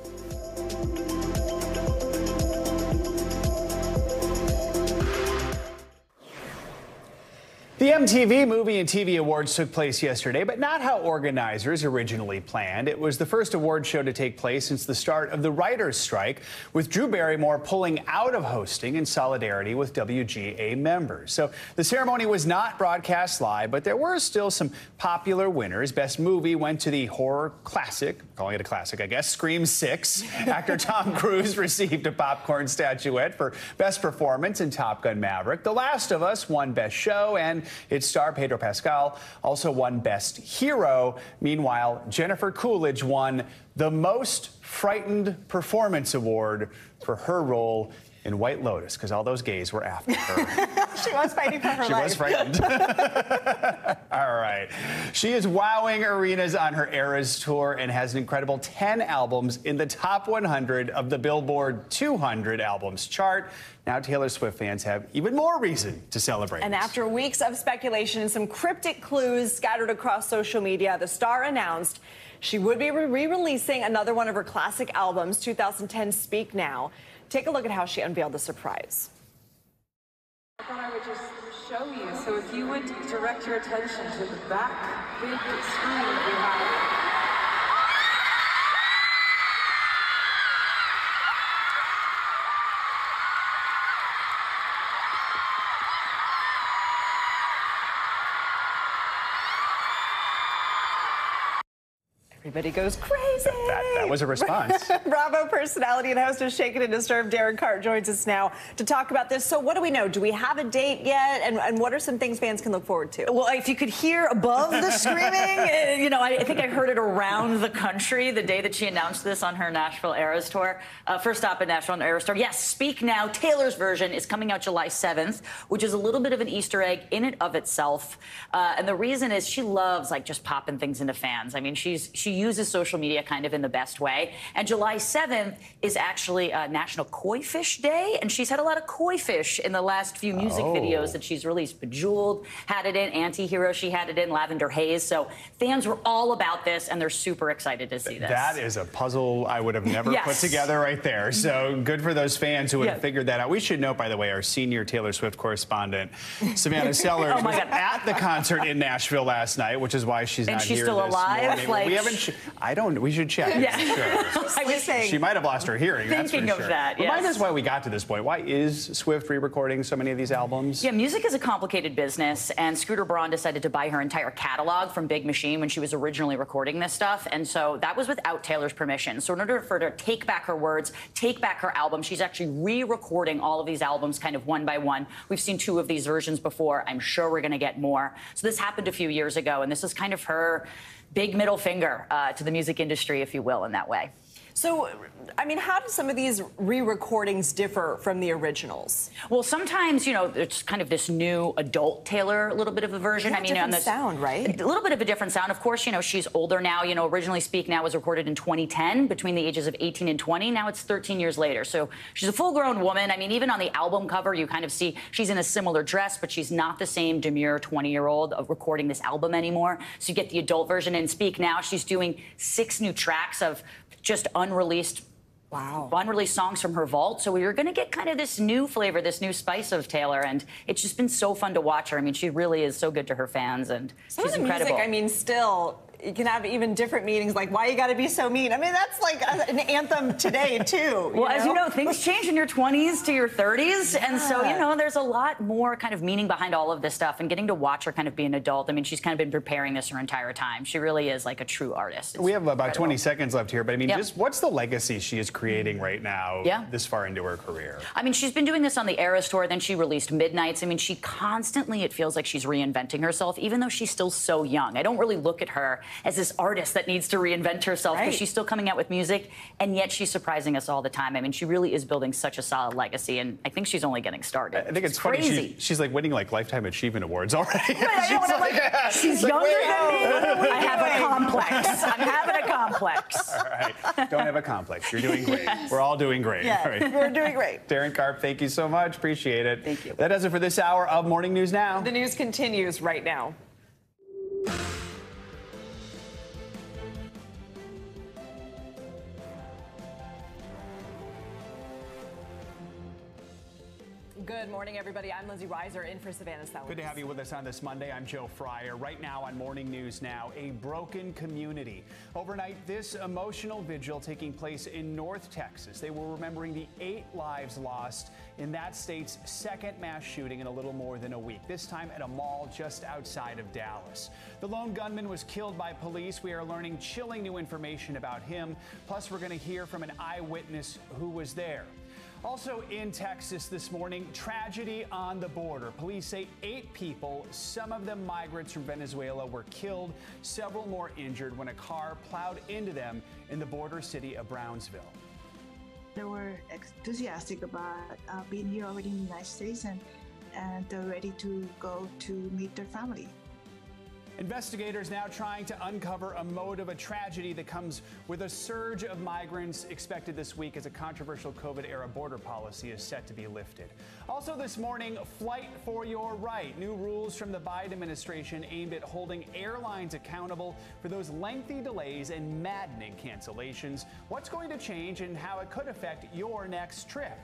The MTV Movie and TV Awards took place yesterday, but not how organizers originally planned. It was the first award show to take place since the start of the writers' strike, with Drew Barrymore pulling out of hosting in solidarity with WGA members. So the ceremony was not broadcast live, but there were still some popular winners. Best movie went to the horror classic, calling it a classic, I guess, Scream 6. Actor Tom Cruise received a popcorn statuette for best performance in Top Gun Maverick. The Last of Us won Best Show, and its star, Pedro Pascal, also won Best Hero. Meanwhile, Jennifer Coolidge won the Most Frightened Performance Award for her role in White Lotus because all those gays were after her. she was fighting for her she life. was frightened. all right. She is wowing arenas on her Eras tour and has an incredible 10 albums in the top 100 of the Billboard 200 albums chart. Now Taylor Swift fans have even more reason to celebrate. And after weeks of speculation and some cryptic clues scattered across social media, the star announced she would be re releasing another one of her classic albums, 2010 Speak Now. Take a look at how she unveiled the surprise. I thought I would just show you. So if you would direct your attention to the back big screen we have. Everybody goes crazy. That, that was a response. Bravo personality and host of Shaken and Disturbed, Darren Cart, joins us now to talk about this. So, what do we know? Do we have a date yet? And, and what are some things fans can look forward to? Well, if you could hear above the screaming, you know, I, I, think I heard it around the country the day that she announced this on her Nashville Eras tour. Uh, first stop at Nashville Eras tour. Yes, Speak Now, Taylor's version is coming out July 7th, which is a little bit of an Easter egg in and of itself. Uh, and the reason is she loves like just popping things into fans. I mean, she's she uses social media kind of in the best way. And July 7th is actually uh, National Koi Fish Day, and she's had a lot of koi fish in the last few music Oh. videos that she's released. Bejeweled had it in, Anti-Hero she had it in, Lavender Haze. So fans were all about this, and they're super excited to see this. That is a puzzle I would have never Yes. put together right there. So good for those fans who would have Yeah. figured that out. We should note, by the way, our senior Taylor Swift correspondent, Savannah Sellers, Oh, was at the concert in Nashville last night, which is why she's And not she's here still this alive? morning. Like- we haven't. Ch- I don't. We should check. Yeah. Sure. I was saying. She might have lost her hearing. Thinking for of sure. that, Remind yes. us why we got to this point. Why is Swift re-recording so many of these albums? Yeah, music is a complicated business, and Scooter Braun decided to buy her entire catalog from Big Machine when she was originally recording this stuff, and so that was without Taylor's permission. So in order for her to take back her words, take back her album, she's actually re-recording all of these albums kind of one by one. We've seen two of these versions before. I'm sure we're going to get more. So this happened a few years ago, and this is kind of her big middle finger uh, to the music industry, if you will, in that way. So, I mean, how do some of these re-recordings differ from the originals? Well, sometimes you know it's kind of this new adult Taylor, a little bit of a version. Yeah, I mean, different on this sound, right? A little bit of a different sound. Of course, you know she's older now. You know, originally Speak Now was recorded in 2010, between the ages of 18 and 20. Now it's 13 years later, so she's a full-grown woman. I mean, even on the album cover, you kind of see she's in a similar dress, but she's not the same demure 20-year-old of recording this album anymore. So you get the adult version. And Speak Now, she's doing six new tracks of just unreleased Wow. Unreleased songs from her vault. So we were going to get kind of this new flavor, this new spice of Taylor. And it's just been so fun to watch her. I mean, she really is so good to her fans and Some she's of the incredible. music, I mean, still you can have even different meanings, like why you got to be so mean. I mean, that's like a, an anthem today too. Well, as you know, things change in your 20s to your 30s, and so you know, there's a lot more kind of meaning behind all of this stuff. And getting to watch her kind of be an adult. I mean, she's kind of been preparing this her entire time. She really is like a true artist. It's we have about incredible. 20 seconds left here, but I mean, Yep. just what's the legacy she is creating right now, Yeah. this far into her career? I mean, she's been doing this on the Eras tour. Then she released Midnights. I mean, she constantly, it feels like she's reinventing herself, even though she's still so young. I don't really look at her as this artist that needs to reinvent herself because Right. she's still coming out with music, and yet she's surprising us all the time. I mean, she really is building such a solid legacy, and I think she's only getting started. I think it's, funny. crazy. She, she's like winning like lifetime achievement awards already. I know, and I'm like, she's like, younger wait, than me. what are we I have a complex. I'm having a complex. All right. Don't have a complex. You're doing great. We're all doing great. Yeah, All right. we're doing great. Darren Karp, thank you so much. Appreciate it. Thank you. That does it for this hour of Morning News Now. The news continues right now. Good morning, everybody. I'm Lindsey Reiser in for Savannah Sellers. Good to have you with us on this Monday. I'm Joe Fryer. Right now on Morning News Now, a broken community. Overnight, this emotional vigil taking place in North Texas. They were remembering the eight lives lost in that state's second mass shooting in a little more than a week, this time at a mall just outside of Dallas. The lone gunman was killed by police. We are learning chilling new information about him. Plus, we're going to hear from an eyewitness who was there. Also in Texas this morning, tragedy on the border. Police say eight people, some of them migrants from Venezuela, were killed, several more injured when a car plowed into them in the border city of Brownsville. They were enthusiastic about uh, being here already in the United States and, and they're ready to go to meet their family. Investigators now trying to uncover a mode of a tragedy that comes with a surge of migrants expected this week as a controversial COVID era border policy is set to be lifted. Also, this morning, Flight for Your Right. New rules from the Biden administration aimed at holding airlines accountable for those lengthy delays and maddening cancellations. What's going to change and how it could affect your next trip?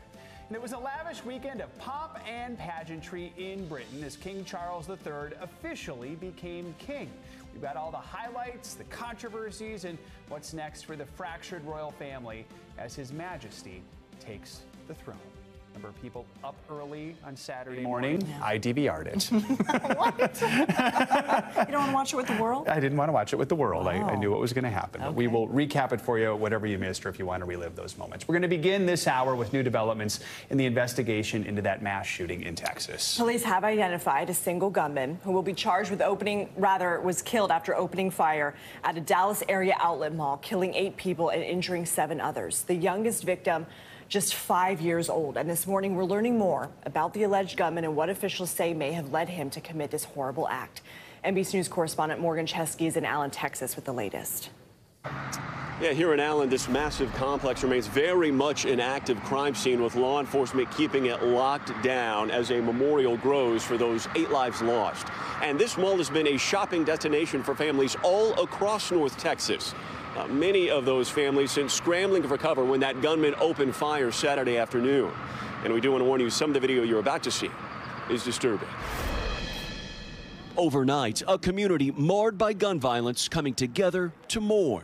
And it was a lavish weekend of pomp and pageantry in Britain as King Charles III officially became king. We've got all the highlights, the controversies, and what's next for the fractured royal family as His Majesty takes the throne. Number of people up early on Saturday morning. I DVR'd it. You don't want to watch it with the world? I didn't want to watch it with the world. I, I knew what was going to happen. But we will recap it for you, whatever you missed, or if you want to relive those moments. We're going to begin this hour with new developments in the investigation into that mass shooting in Texas. Police have identified a single gunman who will be charged with opening, rather, was killed after opening fire at a Dallas area outlet mall, killing eight people and injuring seven others. The youngest victim, just five years old. And this morning, we're learning more about the alleged gunman and what officials say may have led him to commit this horrible act. NBC News correspondent Morgan Chesky is in Allen, Texas, with the latest. Yeah, here in Allen, this massive complex remains very much an active crime scene with law enforcement keeping it locked down as a memorial grows for those eight lives lost. And this mall has been a shopping destination for families all across North Texas. Uh, many of those families since scrambling for cover when that gunman opened fire Saturday afternoon. And we do want to warn you, some of the video you're about to see is disturbing. Overnight, a community marred by gun violence coming together to mourn.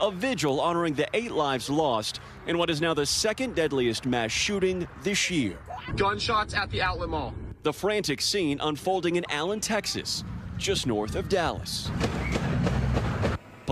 A vigil honoring the eight lives lost in what is now the second deadliest mass shooting this year. Gunshots at the outlet mall. The frantic scene unfolding in Allen, Texas, just north of Dallas.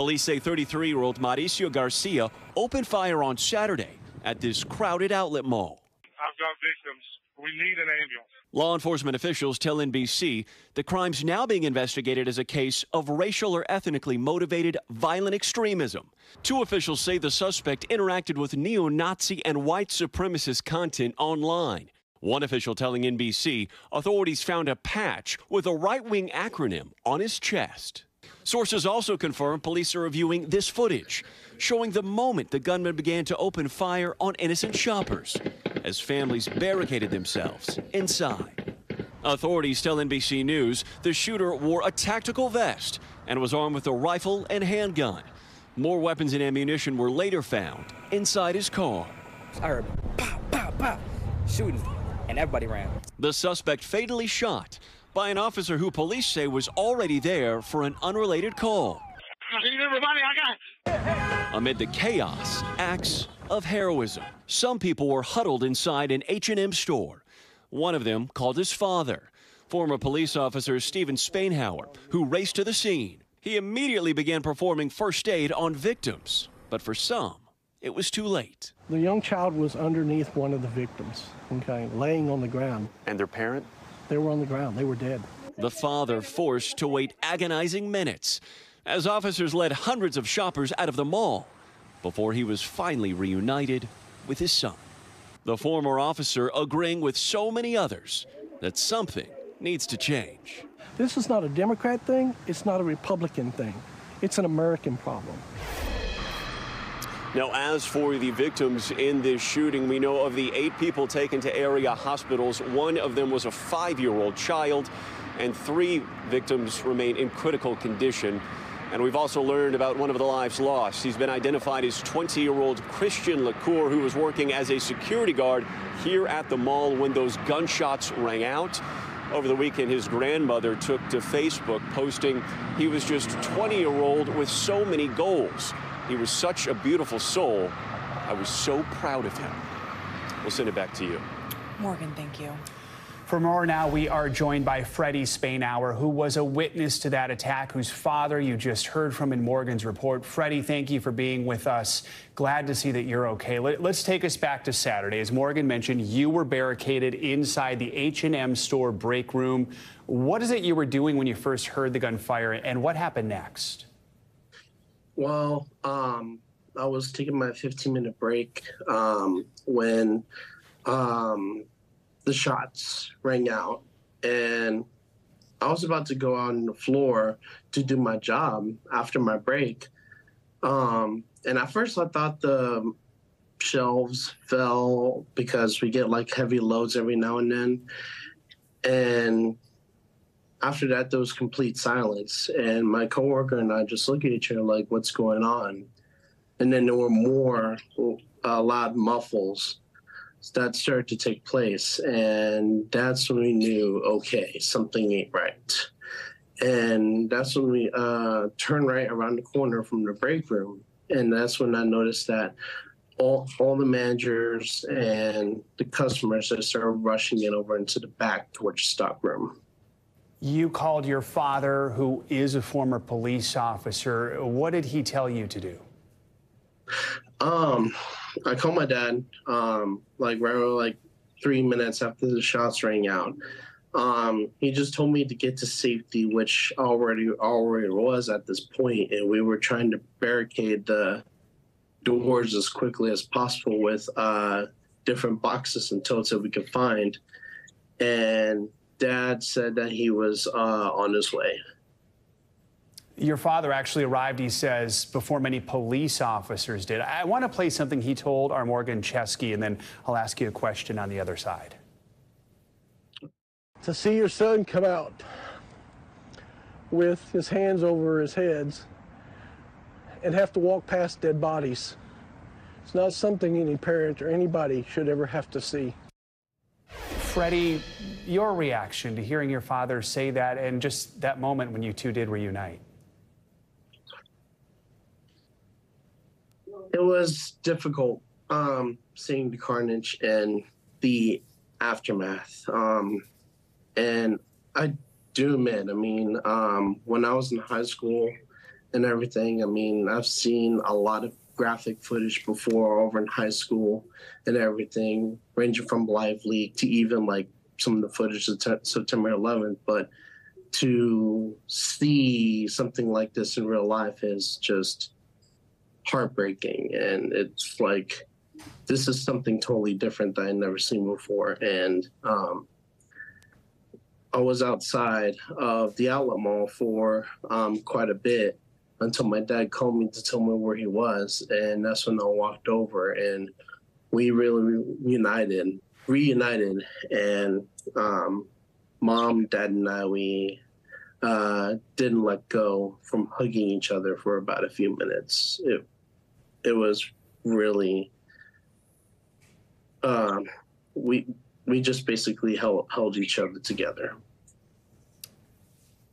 Police say 33 year old Mauricio Garcia opened fire on Saturday at this crowded outlet mall. I've got victims. We need an ambulance. Law enforcement officials tell NBC the crime's now being investigated as a case of racial or ethnically motivated violent extremism. Two officials say the suspect interacted with neo Nazi and white supremacist content online. One official telling NBC authorities found a patch with a right wing acronym on his chest. Sources also confirm police are reviewing this footage, showing the moment the gunman began to open fire on innocent shoppers as families barricaded themselves inside. Authorities tell NBC News the shooter wore a tactical vest and was armed with a rifle and handgun. More weapons and ammunition were later found inside his car. I heard pow, pow, pow, shooting, and everybody ran. The suspect fatally shot by an officer who police say was already there for an unrelated call. everybody. I got. Amid the chaos, acts of heroism. Some people were huddled inside an H&M store. One of them called his father, former police officer Steven Spainhouer, who raced to the scene. He immediately began performing first aid on victims, but for some, it was too late. The young child was underneath one of the victims, okay, laying on the ground. And their parent? They were on the ground. They were dead. The father forced to wait agonizing minutes as officers led hundreds of shoppers out of the mall before he was finally reunited with his son. The former officer agreeing with so many others that something needs to change. This is not a Democrat thing. It's not a Republican thing. It's an American problem. Now, as for the victims in this shooting, we know of the eight people taken to area hospitals. One of them was a five year old child, and three victims remain in critical condition. And we've also learned about one of the lives lost. He's been identified as 20 year old Christian LaCour, who was working as a security guard here at the mall when those gunshots rang out. Over the weekend, his grandmother took to Facebook posting he was just 20 year old with so many goals. He was such a beautiful soul. I was so proud of him. We'll send it back to you. Morgan, thank you. For more now, we are joined by Freddie Spainhouer, who was a witness to that attack, whose father you just heard from in Morgan's report. Freddie, thank you for being with us. Glad to see that you're okay. Let, us take us back to Saturday. As Morgan mentioned, you were barricaded inside the H&M store break room. What is it you were doing when you first heard the gunfire, and what happened next? Well, um, I was taking my 15 minute break um, when um, the shots rang out, and I was about to go on the floor to do my job after my break. Um, and at first, I thought the shelves fell because we get like heavy loads every now and then. And after that, there was complete silence. And my coworker and I just looked at each other like, what's going on? And then there were more uh, loud muffles that started to take place. And that's when we knew, okay, something ain't right. And that's when we uh, turned right around the corner from the break room. And that's when I noticed that all, all the managers and the customers had started rushing in over into the back towards the stock room. You called your father, who is a former police officer. What did he tell you to do? Um, I called my dad, um, like right like three minutes after the shots rang out. Um, he just told me to get to safety, which already already was at this point, and we were trying to barricade the doors as quickly as possible with uh, different boxes and totes that we could find. And Dad said that he was uh, on his way. Your father actually arrived, he says, before many police officers did. I want to play something he told our Morgan Chesky, and then I'll ask you a question on the other side. To see your son come out with his hands over his heads and have to walk past dead bodies. It's not something any parent or anybody should ever have to see. Freddie, your reaction to hearing your father say that and just that moment when you two did reunite? it was difficult um, seeing the carnage and the aftermath. Um, and I do admit, I mean, um, when I was in high school and everything, I mean, I've seen a lot of graphic footage before over in high school and everything, ranging from Live Leak to even like some of the footage of t- September 11th. But to see something like this in real life is just heartbreaking. And it's like this is something totally different that i never seen before. And um, i was outside of the outlet mall for um, quite a bit until my dad called me to tell me where he was and that's when i walked over and we really reunited reunited and um, mom dad and i we uh, didn't let go from hugging each other for about a few minutes. It it was really um, we we just basically held held each other together.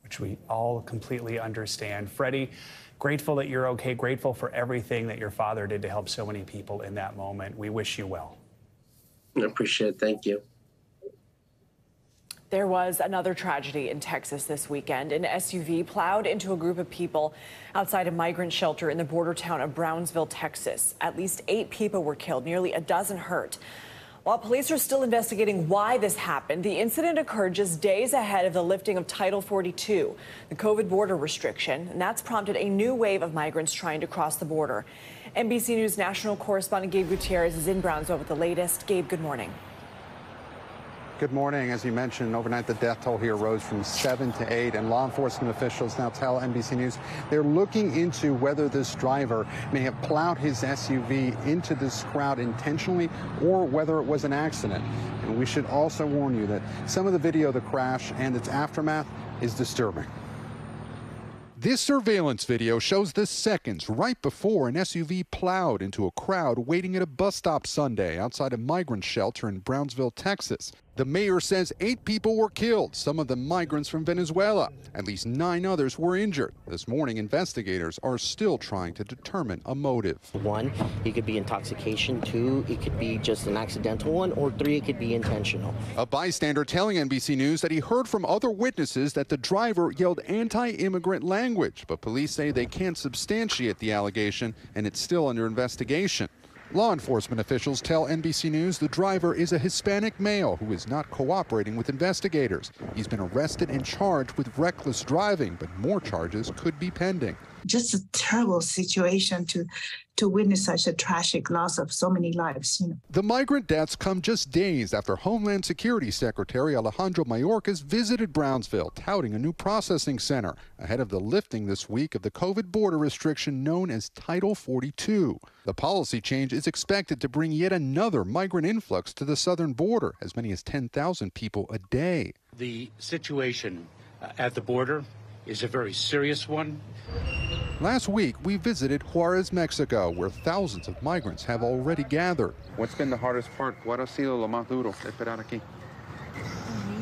Which we all completely understand. Freddie, Grateful that you're okay, grateful for everything that your father did to help so many people in that moment. We wish you well. I appreciate it. Thank you. There was another tragedy in Texas this weekend. An SUV plowed into a group of people outside a migrant shelter in the border town of Brownsville, Texas. At least eight people were killed, nearly a dozen hurt. While police are still investigating why this happened, the incident occurred just days ahead of the lifting of Title 42, the COVID border restriction, and that's prompted a new wave of migrants trying to cross the border. NBC News national correspondent Gabe Gutierrez is in Brownsville with the latest. Gabe, good morning. Good morning. As you mentioned, overnight the death toll here rose from seven to eight, and law enforcement officials now tell NBC News they're looking into whether this driver may have plowed his SUV into this crowd intentionally or whether it was an accident. And we should also warn you that some of the video of the crash and its aftermath is disturbing. This surveillance video shows the seconds right before an SUV plowed into a crowd waiting at a bus stop Sunday outside a migrant shelter in Brownsville, Texas. The mayor says eight people were killed, some of them migrants from Venezuela. At least nine others were injured. This morning, investigators are still trying to determine a motive. One, it could be intoxication. Two, it could be just an accidental one. Or three, it could be intentional. A bystander telling NBC News that he heard from other witnesses that the driver yelled anti immigrant language, but police say they can't substantiate the allegation and it's still under investigation. Law enforcement officials tell NBC News the driver is a Hispanic male who is not cooperating with investigators. He's been arrested and charged with reckless driving, but more charges could be pending. Just a terrible situation to to witness such a tragic loss of so many lives. You know. The migrant deaths come just days after Homeland Security Secretary Alejandro Mayorkas visited Brownsville, touting a new processing center ahead of the lifting this week of the COVID border restriction known as Title 42. The policy change is expected to bring yet another migrant influx to the southern border, as many as 10,000 people a day. The situation uh, at the border is a very serious one. Last week, we visited Juarez, Mexico, where thousands of migrants have already gathered. What's been the hardest part? ¿Cuál ha sido lo más duro de esperar aquí?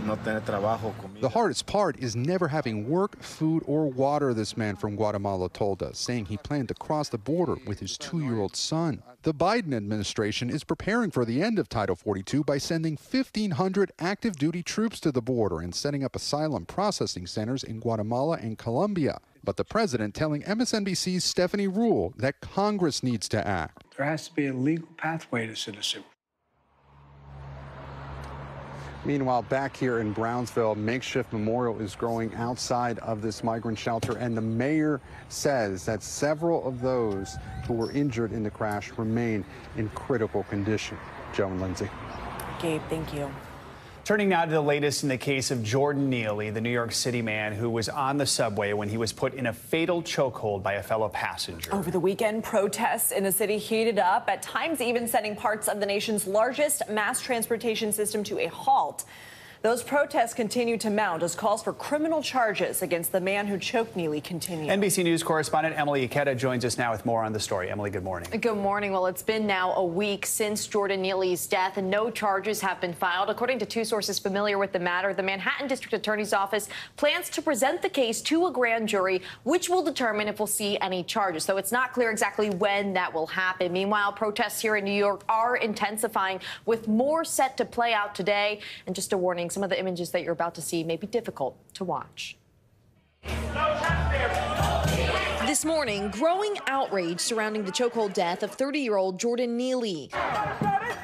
No tener trabajo, the hardest part is never having work, food, or water, this man from Guatemala told us, saying he planned to cross the border with his two year old son. The Biden administration is preparing for the end of Title 42 by sending 1,500 active duty troops to the border and setting up asylum processing centers in Guatemala and Colombia. But the president telling MSNBC's Stephanie Ruhle that Congress needs to act. There has to be a legal pathway to citizenship. Meanwhile, back here in Brownsville, makeshift memorial is growing outside of this migrant shelter, and the mayor says that several of those who were injured in the crash remain in critical condition. Joe and Lindsey. Gabe, thank you. Turning now to the latest in the case of Jordan Neely, the New York City man who was on the subway when he was put in a fatal chokehold by a fellow passenger. Over the weekend, protests in the city heated up, at times even sending parts of the nation's largest mass transportation system to a halt. Those protests continue to mount as calls for criminal charges against the man who choked Neely continue. NBC News correspondent Emily Ikeda joins us now with more on the story. Emily, good morning. Good morning. Well, it's been now a week since Jordan Neely's death, and no charges have been filed. According to two sources familiar with the matter, the Manhattan District Attorney's Office plans to present the case to a grand jury, which will determine if we'll see any charges. So it's not clear exactly when that will happen. Meanwhile, protests here in New York are intensifying, with more set to play out today. And just a warning, some of the images that you're about to see may be difficult to watch. This morning, growing outrage surrounding the chokehold death of 30 year old Jordan Neely.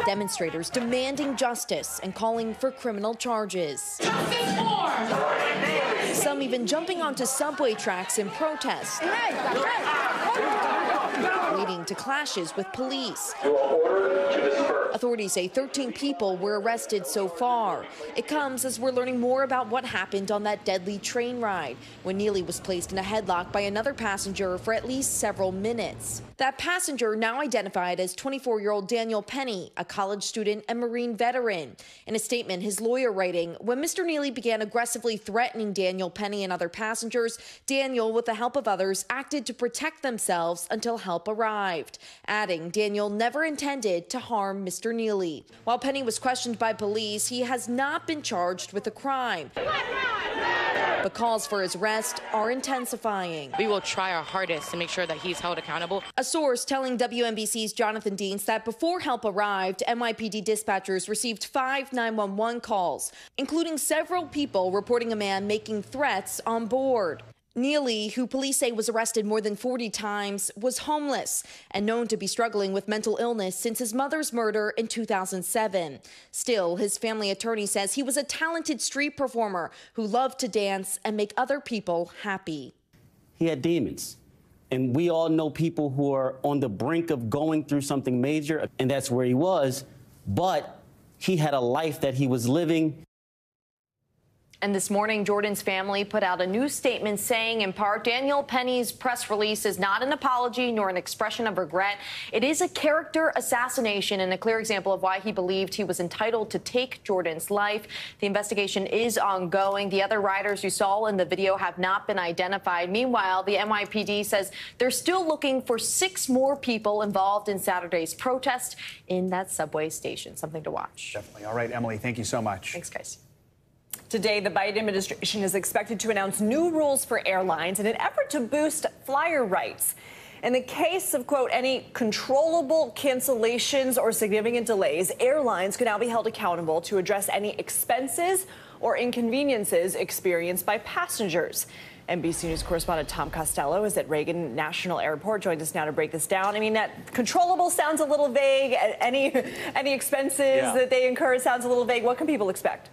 Demonstrators demanding justice and calling for criminal charges. Some even jumping onto subway tracks in protest, leading to clashes with police. Authorities say 13 people were arrested so far. It comes as we're learning more about what happened on that deadly train ride when Neely was placed in a headlock by another passenger for at least several minutes. That passenger, now identified as 24 year old Daniel Penny, a college student and Marine veteran. In a statement, his lawyer writing When Mr. Neely began aggressively threatening Daniel Penny and other passengers, Daniel, with the help of others, acted to protect themselves until help arrived adding Daniel never intended to harm Mr. Neely. While Penny was questioned by police, he has not been charged with a crime. But calls for his arrest are intensifying. We will try our hardest to make sure that he's held accountable. A source telling WNBC's Jonathan Dienst that before help arrived, NYPD dispatchers received five 911 calls, including several people reporting a man making threats on board. Neely, who police say was arrested more than 40 times, was homeless and known to be struggling with mental illness since his mother's murder in 2007. Still, his family attorney says he was a talented street performer who loved to dance and make other people happy. He had demons. And we all know people who are on the brink of going through something major, and that's where he was. But he had a life that he was living. And this morning, Jordan's family put out a new statement saying, in part, Daniel Penny's press release is not an apology nor an expression of regret. It is a character assassination and a clear example of why he believed he was entitled to take Jordan's life. The investigation is ongoing. The other riders you saw in the video have not been identified. Meanwhile, the NYPD says they're still looking for six more people involved in Saturday's protest in that subway station. Something to watch. Definitely. All right, Emily, thank you so much. Thanks, guys. Today, the Biden administration is expected to announce new rules for airlines in an effort to boost flyer rights. In the case of, quote, any controllable cancellations or significant delays, airlines could now be held accountable to address any expenses or inconveniences experienced by passengers. NBC News correspondent Tom Costello is at Reagan National Airport. Joins us now to break this down. I mean, that controllable sounds a little vague. Any any expenses yeah. that they incur sounds a little vague. What can people expect?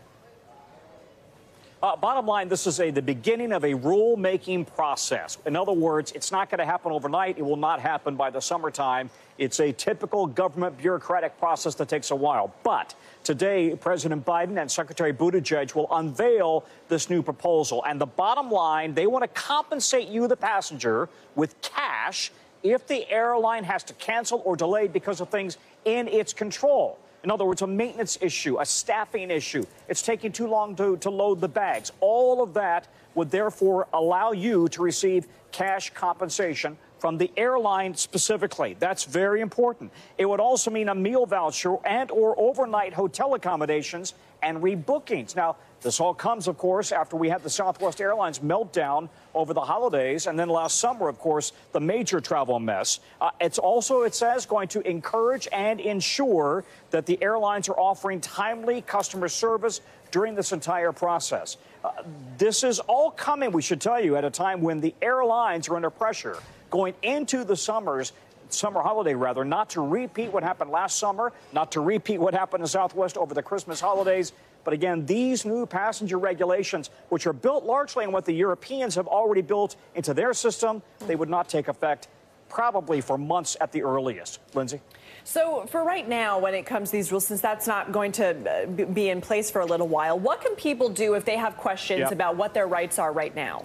Uh, bottom line, this is a, the beginning of a rule-making process. In other words, it's not going to happen overnight. It will not happen by the summertime. It's a typical government bureaucratic process that takes a while. But today, President Biden and Secretary Buttigieg will unveil this new proposal. And the bottom line, they want to compensate you, the passenger, with cash if the airline has to cancel or delay because of things in its control. In other words, a maintenance issue, a staffing issue. It's taking too long to, to load the bags. All of that would therefore allow you to receive cash compensation from the airline specifically. That's very important. It would also mean a meal voucher and or overnight hotel accommodations and rebookings. Now, this all comes, of course, after we had the Southwest Airlines meltdown over the holidays, and then last summer, of course, the major travel mess. Uh, it's also, it says, going to encourage and ensure that the airlines are offering timely customer service during this entire process. Uh, this is all coming, we should tell you, at a time when the airlines are under pressure going into the summers summer holiday rather, not to repeat what happened last summer, not to repeat what happened in Southwest over the Christmas holidays. But again, these new passenger regulations, which are built largely on what the Europeans have already built into their system, they would not take effect probably for months at the earliest. Lindsey? So, for right now, when it comes to these rules, since that's not going to uh, be in place for a little while, what can people do if they have questions yep. about what their rights are right now?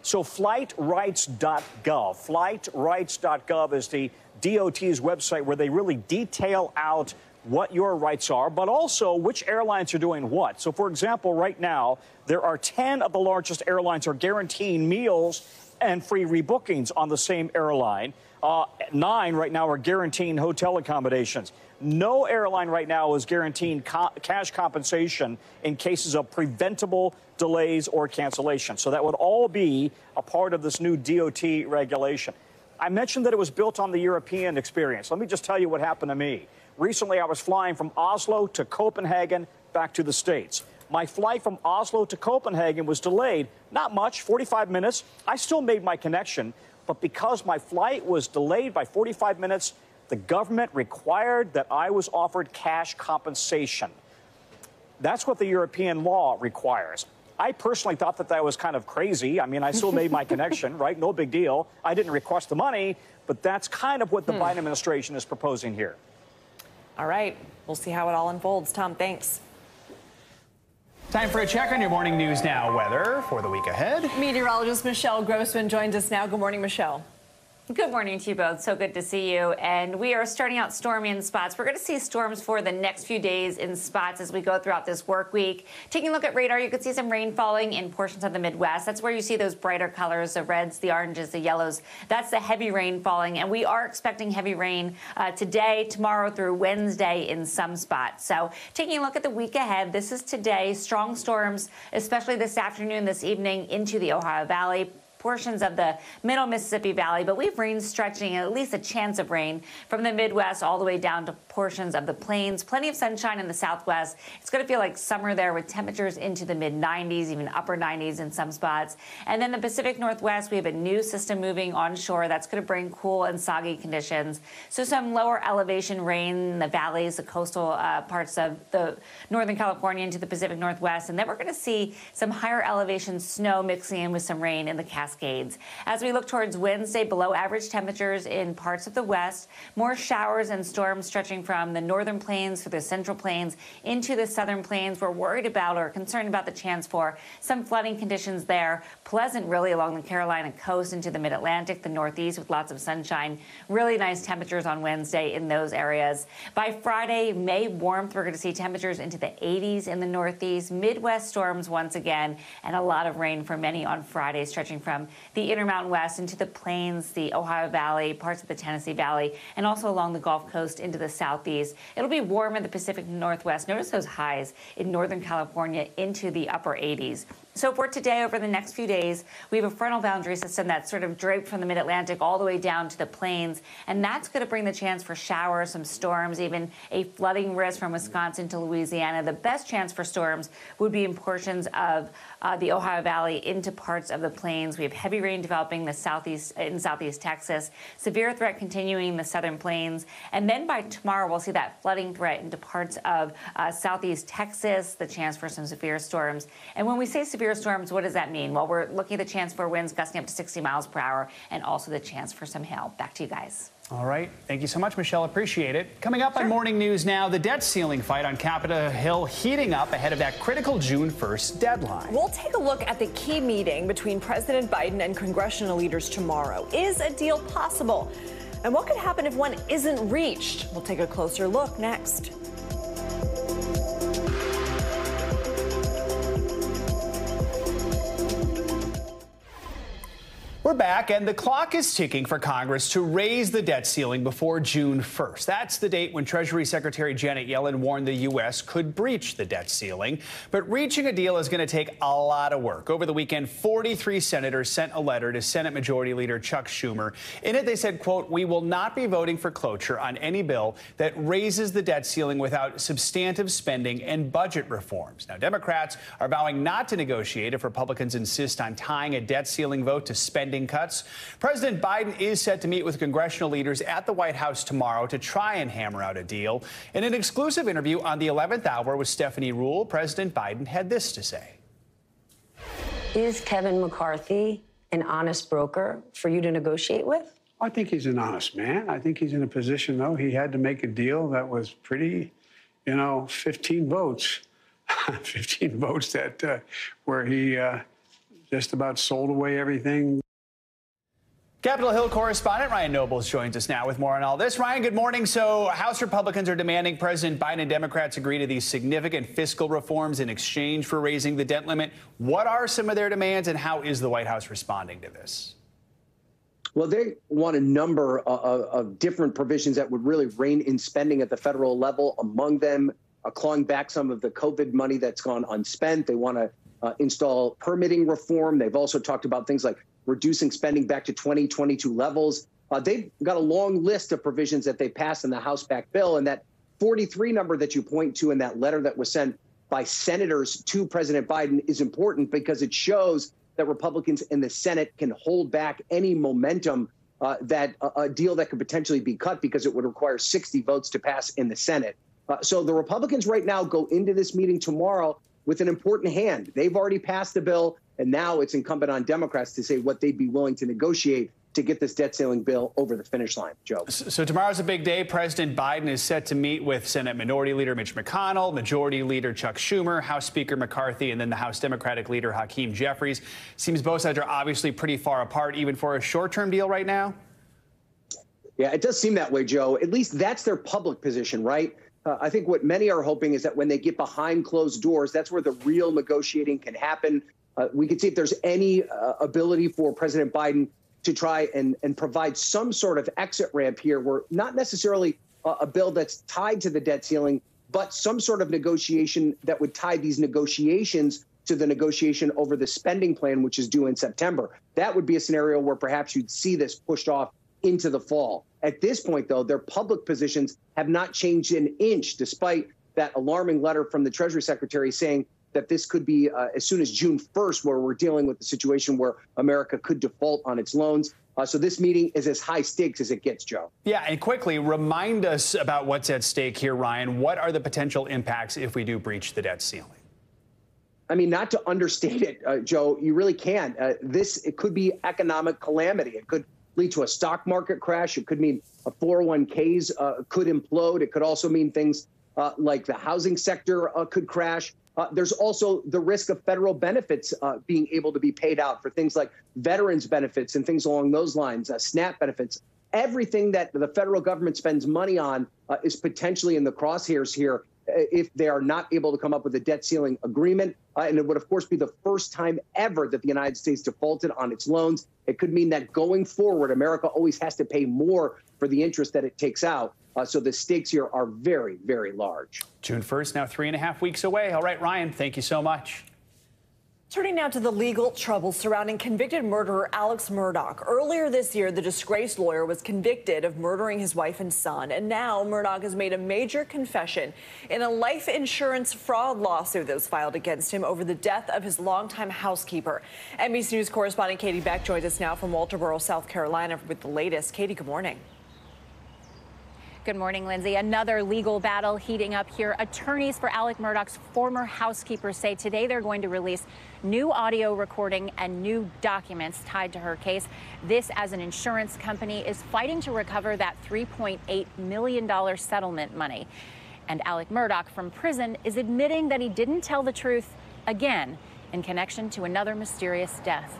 So flightrights.gov, flightrights.gov is the DOT's website where they really detail out what your rights are, but also which airlines are doing what. So, for example, right now, there are 10 of the largest airlines are guaranteeing meals and free rebookings on the same airline. Uh, nine right now are guaranteeing hotel accommodations. No airline right now is guaranteeing co cash compensation in cases of preventable delays or cancellation. So that would all be a part of this new DOT regulation. I mentioned that it was built on the European experience. Let me just tell you what happened to me. Recently, I was flying from Oslo to Copenhagen back to the States. My flight from Oslo to Copenhagen was delayed, not much, 45 minutes. I still made my connection, but because my flight was delayed by 45 minutes, the government required that I was offered cash compensation. That's what the European law requires. I personally thought that that was kind of crazy. I mean, I still made my connection, right? No big deal. I didn't request the money, but that's kind of what the hmm. Biden administration is proposing here. All right. We'll see how it all unfolds. Tom, thanks. Time for a check on your morning news now weather for the week ahead. Meteorologist Michelle Grossman joins us now. Good morning, Michelle. Good morning to you both. So good to see you. And we are starting out stormy in spots. We're going to see storms for the next few days in spots as we go throughout this work week. Taking a look at radar, you can see some rain falling in portions of the Midwest. That's where you see those brighter colors, the reds, the oranges, the yellows. That's the heavy rain falling. And we are expecting heavy rain uh, today, tomorrow through Wednesday in some spots. So taking a look at the week ahead, this is today. Strong storms, especially this afternoon, this evening into the Ohio Valley portions of the middle Mississippi Valley, but we have rain stretching at least a chance of rain from the Midwest all the way down to portions of the plains. Plenty of sunshine in the Southwest. It's going to feel like summer there with temperatures into the mid 90s, even upper 90s in some spots. And then the Pacific Northwest, we have a new system moving onshore that's going to bring cool and soggy conditions. So some lower elevation rain in the valleys, the coastal uh, parts of the Northern California into the Pacific Northwest. And then we're going to see some higher elevation snow mixing in with some rain in the Cascades. Cascades. As we look towards Wednesday, below average temperatures in parts of the west, more showers and storms stretching from the northern plains through the central plains into the southern plains. We're worried about or concerned about the chance for some flooding conditions there. Pleasant, really, along the Carolina coast into the mid Atlantic, the northeast with lots of sunshine. Really nice temperatures on Wednesday in those areas. By Friday, May warmth, we're going to see temperatures into the 80s in the northeast, Midwest storms once again, and a lot of rain for many on Friday, stretching from the Intermountain West into the plains, the Ohio Valley, parts of the Tennessee Valley, and also along the Gulf Coast into the southeast. It'll be warm in the Pacific Northwest. Notice those highs in Northern California into the upper 80s. So for today, over the next few days, we have a frontal boundary system that's sort of draped from the mid-Atlantic all the way down to the plains, and that's going to bring the chance for showers, some storms, even a flooding risk from Wisconsin to Louisiana. The best chance for storms would be in portions of uh, the Ohio Valley into parts of the plains. We have heavy rain developing the southeast in southeast Texas, severe threat continuing in the southern plains, and then by tomorrow we'll see that flooding threat into parts of uh, southeast Texas. The chance for some severe storms, and when we say severe severe storms, what does that mean? Well, we're looking at the chance for winds gusting up to 60 miles per hour and also the chance for some hail. Back to you guys. All right. Thank you so much, Michelle. Appreciate it. Coming up sure. on Morning News now, the debt ceiling fight on Capitol Hill heating up ahead of that critical June 1st deadline. We'll take a look at the key meeting between President Biden and congressional leaders tomorrow. Is a deal possible? And what could happen if one isn't reached? We'll take a closer look next. We're back, and the clock is ticking for Congress to raise the debt ceiling before June 1st. That's the date when Treasury Secretary Janet Yellen warned the U.S. could breach the debt ceiling. But reaching a deal is going to take a lot of work. Over the weekend, 43 senators sent a letter to Senate Majority Leader Chuck Schumer. In it, they said, quote, we will not be voting for cloture on any bill that raises the debt ceiling without substantive spending and budget reforms. Now, Democrats are vowing not to negotiate if Republicans insist on tying a debt ceiling vote to spending spending cuts. President Biden is set to meet with congressional leaders at the White House tomorrow to try and hammer out a deal. In an exclusive interview on the 11th hour with Stephanie Ruhle, President Biden had this to say. Is Kevin McCarthy an honest broker for you to negotiate with? I think he's an honest man. I think he's in a position, though, he had to make a deal that was pretty, you know, 15 votes. 15 votes that uh, where he uh, just about sold away everything Capitol Hill correspondent Ryan Nobles joins us now with more on all this. Ryan, good morning. So, House Republicans are demanding President Biden and Democrats agree to these significant fiscal reforms in exchange for raising the debt limit. What are some of their demands, and how is the White House responding to this? Well, they want a number of, of different provisions that would really rein in spending at the federal level. Among them, uh, clawing back some of the COVID money that's gone unspent. They want to uh, install permitting reform. They've also talked about things like reducing spending back to 2022 levels. Uh, they've got a long list of provisions that they passed in the House back bill. And that 43 number that you point to in that letter that was sent by senators to President Biden is important because it shows that Republicans in the Senate can hold back any momentum uh, that a deal that could potentially be cut because it would require 60 votes to pass in the Senate. Uh, so the Republicans right now go into this meeting tomorrow with an important hand. They've already passed the bill. And now it's incumbent on Democrats to say what they'd be willing to negotiate to get this debt ceiling bill over the finish line. Joe. So tomorrow's a big day. President Biden is set to meet with Senate Minority Leader Mitch McConnell, Majority Leader Chuck Schumer, House Speaker McCarthy, and then the House Democratic Leader Hakeem Jeffries. Seems both sides are obviously pretty far apart, even for a short term deal right now. Yeah, it does seem that way, Joe. At least that's their public position, right? Uh, I think what many are hoping is that when they get behind closed doors, that's where the real negotiating can happen. Uh, we can see if there's any uh, ability for President Biden to try and, and provide some sort of exit ramp here, where not necessarily a, a bill that's tied to the debt ceiling, but some sort of negotiation that would tie these negotiations to the negotiation over the spending plan, which is due in September. That would be a scenario where perhaps you'd see this pushed off into the fall. At this point, though, their public positions have not changed an inch, despite that alarming letter from the Treasury Secretary saying that this could be uh, as soon as June 1st, where we're dealing with the situation where America could default on its loans. Uh, so this meeting is as high stakes as it gets, Joe. Yeah, and quickly remind us about what's at stake here, Ryan. What are the potential impacts if we do breach the debt ceiling? I mean, not to understate it, uh, Joe, you really can. Uh, this it could be economic calamity. It could lead to a stock market crash. It could mean a 401ks uh, could implode. It could also mean things uh, like the housing sector uh, could crash. Uh, there's also the risk of federal benefits uh, being able to be paid out for things like veterans benefits and things along those lines, uh, SNAP benefits. Everything that the federal government spends money on uh, is potentially in the crosshairs here uh, if they are not able to come up with a debt ceiling agreement. Uh, and it would, of course, be the first time ever that the United States defaulted on its loans. It could mean that going forward, America always has to pay more for the interest that it takes out. Uh, so the stakes here are very, very large. June 1st, now three and a half weeks away. All right, Ryan, thank you so much. Turning now to the legal troubles surrounding convicted murderer Alex Murdaugh. Earlier this year, the disgraced lawyer was convicted of murdering his wife and son. And now Murdaugh has made a major confession in a life insurance fraud lawsuit that was filed against him over the death of his longtime housekeeper. NBC News correspondent Katie Beck joins us now from Walterboro, South Carolina with the latest. Katie, good morning. Good morning, Lindsey. Another legal battle heating up here. Attorneys for Alex Murdaugh's former housekeeper say today they're going to release new audio recording and new documents tied to her case. This, as an insurance company, is fighting to recover that $3.8 million settlement money. And Alex Murdaugh from prison is admitting that he didn't tell the truth again in connection to another mysterious death.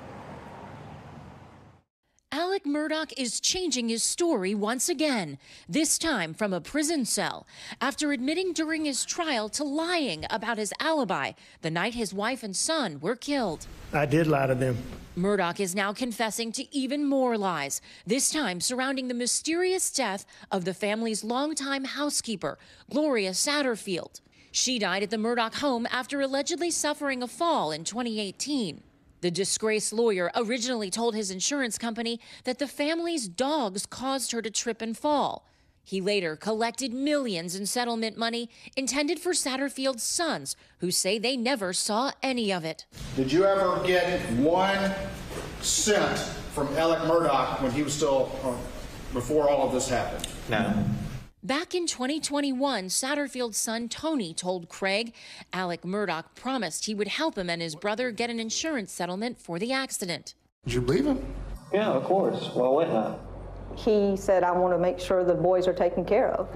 Alex Murdaugh is changing his story once again, this time from a prison cell, after admitting during his trial to lying about his alibi the night his wife and son were killed. I did lie to them. Murdaugh is now confessing to even more lies, this time surrounding the mysterious death of the family's longtime housekeeper, Gloria Satterfield. She died at the Murdaugh home after allegedly suffering a fall in 2018. The disgraced lawyer originally told his insurance company that the family's dogs caused her to trip and fall. He later collected millions in settlement money intended for Satterfield's sons, who say they never saw any of it. Did you ever get one cent from Alex Murdaugh when he was still, uh, before all of this happened? No. Back in 2021, Satterfield's son Tony told Craig Alex Murdaugh promised he would help him and his brother get an insurance settlement for the accident. Did you believe him? Yeah, of course. Well, wouldn't I? He said, I want to make sure the boys are taken care of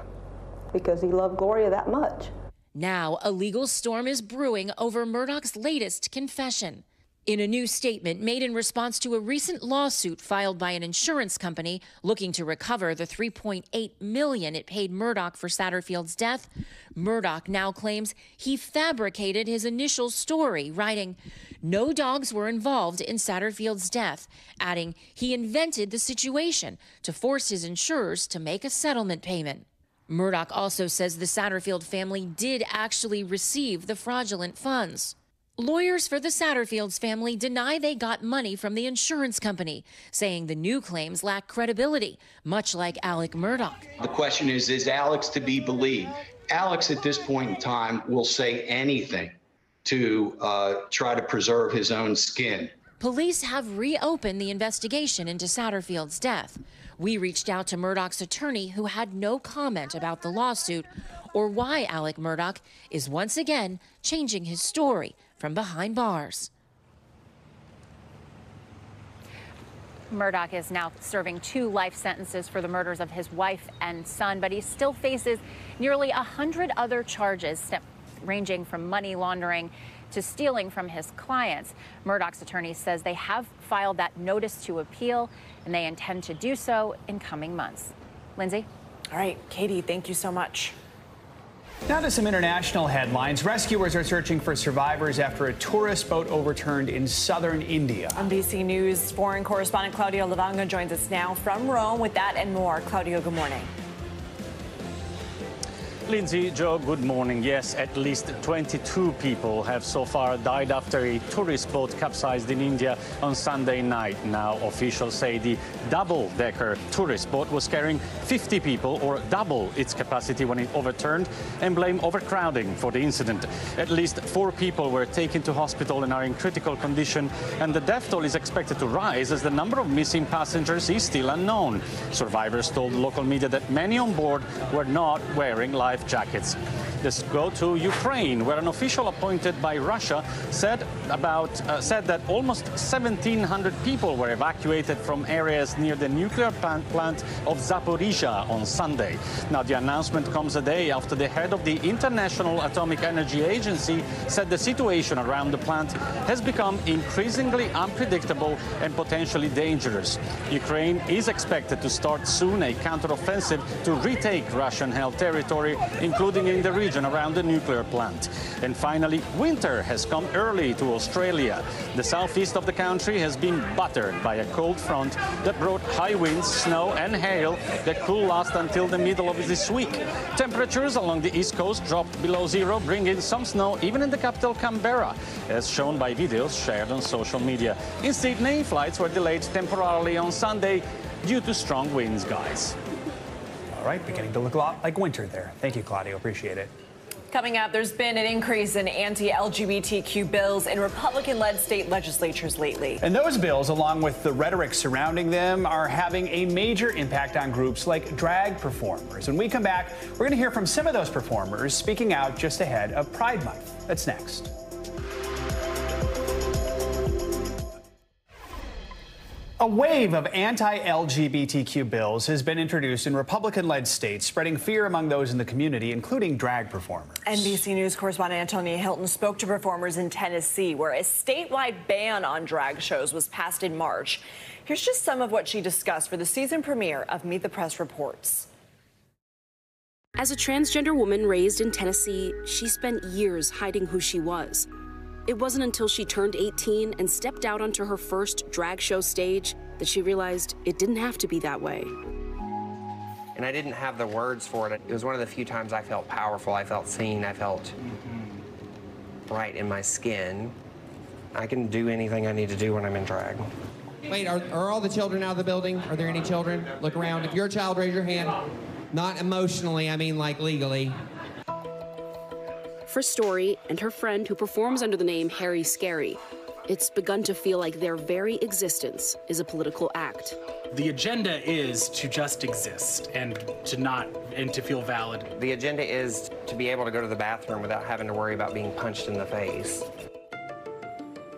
because he loved Gloria that much. Now, a legal storm is brewing over Murdaugh's latest confession. In a new statement made in response to a recent lawsuit filed by an insurance company looking to recover the 3.8 million it paid Murdaugh for Satterfield's death, Murdaugh now claims he fabricated his initial story, writing, "No dogs were involved in Satterfield's death," adding he invented the situation to force his insurers to make a settlement payment. Murdaugh also says the Satterfield family did actually receive the fraudulent funds. Lawyers for the Satterfields family deny they got money from the insurance company, saying the new claims lack credibility, much like Alex Murdaugh. The question is Is Alex to be believed? Alex, at this point in time, will say anything to uh, try to preserve his own skin. Police have reopened the investigation into Satterfield's death. We reached out to Murdaugh's attorney, who had no comment about the lawsuit or why Alex Murdaugh is once again changing his story from behind bars. Murdaugh is now serving two life sentences for the murders of his wife and son, but he still faces nearly 100 other charges ranging from money laundering to stealing from his clients. Murdaugh's attorney says they have filed that notice to appeal and they intend to do so in coming months. Lindsey? All right, Katie, thank you so much. Now to some international headlines. Rescuers are searching for survivors after a tourist boat overturned in southern India. NBC News foreign correspondent Claudio Lavanga joins us now from Rome with that and more. Claudio, good morning. Lindsay, Joe, good morning. Yes, at least 22 people have so far died after a tourist boat capsized in India on Sunday night. Now, officials say the double-decker tourist boat was carrying 50 people, or double its capacity when it overturned, and blame overcrowding for the incident. At least four people were taken to hospital and are in critical condition, and the death toll is expected to rise as the number of missing passengers is still unknown. Survivors told local media that many on board were not wearing life life jackets. Let's go to Ukraine, where an official appointed by Russia said about uh, said that almost 1,700 people were evacuated from areas near the nuclear plant of Zaporizhia on Sunday. Now, the announcement comes a day after the head of the International Atomic Energy Agency said the situation around the plant has become increasingly unpredictable and potentially dangerous. Ukraine is expected to start soon a counteroffensive to retake Russian-held territory, including in the region region around the nuclear plant. And finally, winter has come early to Australia. The southeast of the country has been battered by a cold front that brought high winds, snow and hail that could last until the middle of this week. Temperatures along the east coast dropped below zero, bringing some snow even in the capital Canberra, as shown by videos shared on social media. In Sydney, flights were delayed temporarily on Sunday due to strong winds, guys. All right, beginning to look a lot like winter there. Thank you, Claudio. Appreciate it. Coming up, there's been an increase in anti LGBTQ bills in Republican led state legislatures lately. And those bills, along with the rhetoric surrounding them, are having a major impact on groups like drag performers. When we come back, we're going to hear from some of those performers speaking out just ahead of Pride Month. That's next. A wave of anti LGBTQ bills has been introduced in Republican led states, spreading fear among those in the community, including drag performers. NBC News correspondent Antonia Hilton spoke to performers in Tennessee, where a statewide ban on drag shows was passed in March. Here's just some of what she discussed for the season premiere of Meet the Press Reports. As a transgender woman raised in Tennessee, she spent years hiding who she was. It wasn't until she turned 18 and stepped out onto her first drag show stage that she realized it didn't have to be that way. And I didn't have the words for it. It was one of the few times I felt powerful, I felt seen, I felt mm-hmm. right in my skin. I can do anything I need to do when I'm in drag. Wait, are, are all the children out of the building? Are there any children? Look around. If you're a child, raise your hand. Not emotionally, I mean like legally for Story and her friend who performs under the name Harry Scary. It's begun to feel like their very existence is a political act. The agenda is to just exist and to not and to feel valid. The agenda is to be able to go to the bathroom without having to worry about being punched in the face.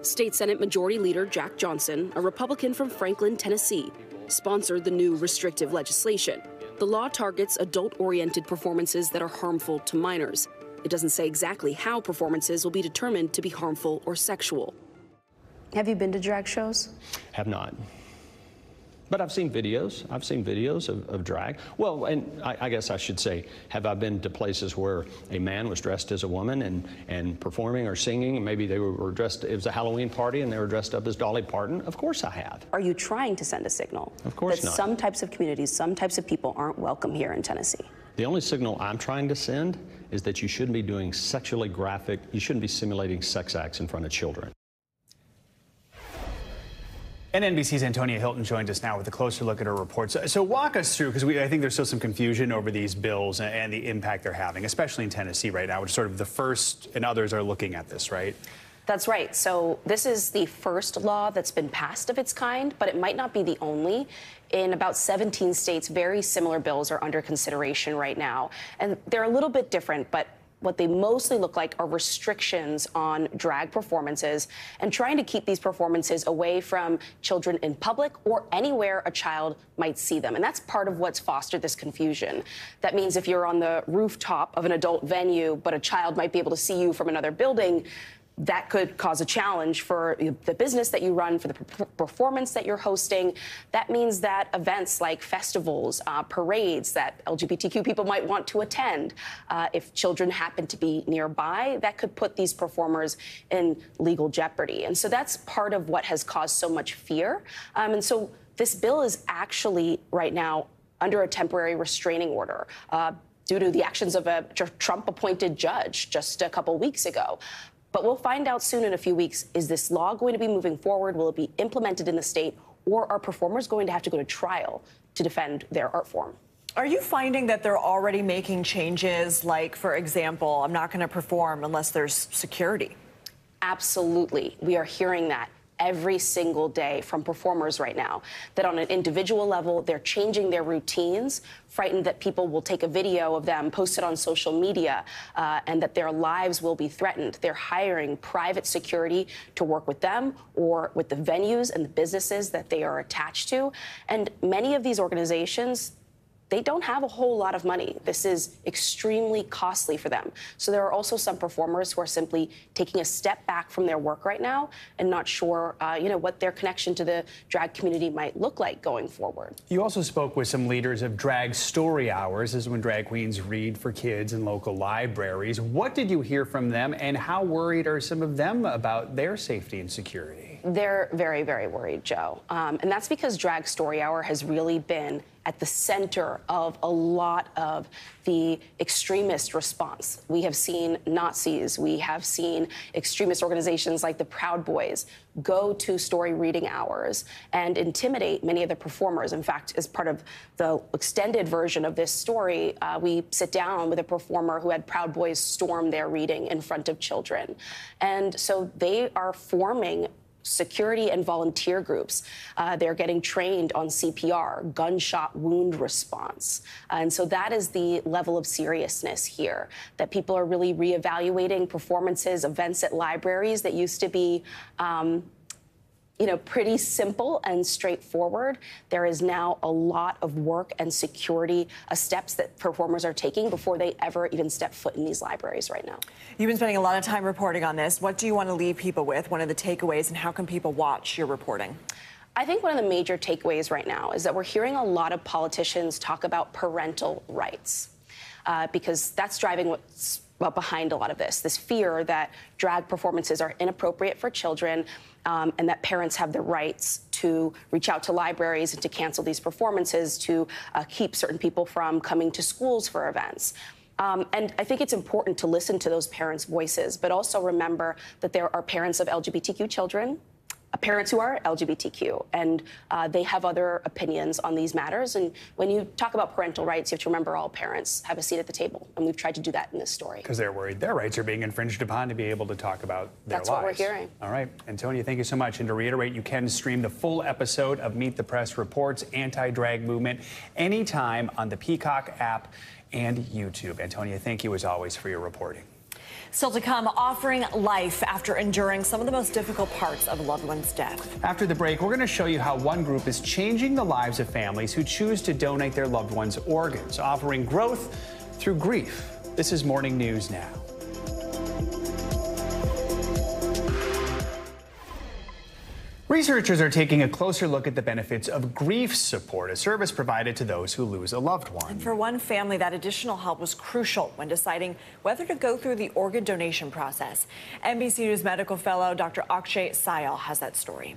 State Senate Majority Leader Jack Johnson, a Republican from Franklin, Tennessee, sponsored the new restrictive legislation. The law targets adult oriented performances that are harmful to minors. It doesn't say exactly how performances will be determined to be harmful or sexual. Have you been to drag shows? Have not. But I've seen videos. I've seen videos of, of drag. Well, and I, I, guess I should say, have I been to places where a man was dressed as a woman and, and performing or singing, and maybe they were, were dressed, it was a Halloween party and they were dressed up as Dolly Parton? Of course I have. Are you trying to send a signal? Of course that not. some types of communities, some types of people aren't welcome here in Tennessee? The only signal I'm trying to send is that you shouldn't be doing sexually graphic, you shouldn't be simulating sex acts in front of children. And NBC's Antonia Hilton joins us now with a closer look at her reports. So walk us through, because I think there's still some confusion over these bills and the impact they're having, especially in Tennessee right now, which is sort of the first and others are looking at this, right? That's right. So this is the first law that's been passed of its kind, but it might not be the only. In about 17 states, very similar bills are under consideration right now. And they're a little bit different, but what they mostly look like are restrictions on drag performances and trying to keep these performances away from children in public or anywhere a child might see them. And that's part of what's fostered this confusion. That means if you're on the rooftop of an adult venue, but a child might be able to see you from another building, that could cause a challenge for the business that you run, for the performance that you're hosting. That means that events like festivals, uh, parades that LGBTQ people might want to attend, uh, if children happen to be nearby, that could put these performers in legal jeopardy. And so that's part of what has caused so much fear. Um, and so this bill is actually right now under a temporary restraining order. Uh, due to the actions of a Trump appointed judge just a couple weeks ago. But we'll find out soon in a few weeks is this law going to be moving forward? Will it be implemented in the state? Or are performers going to have to go to trial to defend their art form? Are you finding that they're already making changes? Like, for example, I'm not going to perform unless there's security? Absolutely. We are hearing that every single day from performers right now that on an individual level, they're changing their routines, frightened that people will take a video of them, post it on social media, uh, and that their lives will be threatened. They're hiring private security to work with them or with the venues and the businesses that they are attached to. And many of these organizations, they don't have a whole lot of money. This is extremely costly for them. So there are also some performers who are simply taking a step back from their work right now and not sure, uh, you know, what their connection to the drag community might look like going forward. You also spoke with some leaders of drag story hours, this is when drag queens read for kids in local libraries. What did you hear from them, and how worried are some of them about their safety and security? They're very, very worried, Joe. Um, and that's because Drag Story Hour has really been at the center of a lot of the extremist response. We have seen Nazis, we have seen extremist organizations like the Proud Boys go to story reading hours and intimidate many of the performers. In fact, as part of the extended version of this story, uh, we sit down with a performer who had Proud Boys storm their reading in front of children. And so they are forming security and volunteer groups. Uh, they're getting trained on CPR, gunshot wound response. and so that is the level of seriousness here that people are really reevaluating performances, events at libraries that used to be. Um, you know, pretty simple and straightforward. There is now a lot of work and security uh, steps that performers are taking before they ever even step foot in these libraries right now. You've been spending a lot of time reporting on this. What do you want to leave people with? One of the takeaways, and how can people watch your reporting? I think one of the major takeaways right now is that we're hearing a lot of politicians talk about parental rights uh, because that's driving what's behind a lot of this this fear that drag performances are inappropriate for children um, and that parents have the rights to reach out to libraries and to cancel these performances to uh, keep certain people from coming to schools for events. Um, and I think it's important to listen to those parents' voices, but also remember that there are parents of LGBTQ children parents who are LGBTQ, and uh, they have other opinions on these matters. And when you talk about parental rights, you have to remember all parents have a seat at the table, and we've tried to do that in this story. Because they're worried their rights are being infringed upon to be able to talk about their That's lives. what we're hearing. All right, Antonia, thank you so much. And to reiterate, you can stream the full episode of Meet the Press Reports Anti-Drag Movement anytime on the Peacock app and YouTube. Antonia, thank you as always for your reporting. Still to come, offering life after enduring some of the most difficult parts of a loved one's death. After the break, we're going to show you how one group is changing the lives of families who choose to donate their loved ones' organs, offering growth through grief. This is Morning News Now. Researchers are taking a closer look at the benefits of grief support, a service provided to those who lose a loved one. And for one family, that additional help was crucial when deciding whether to go through the organ donation process. NBC News medical fellow Dr. Akshay Syal has that story.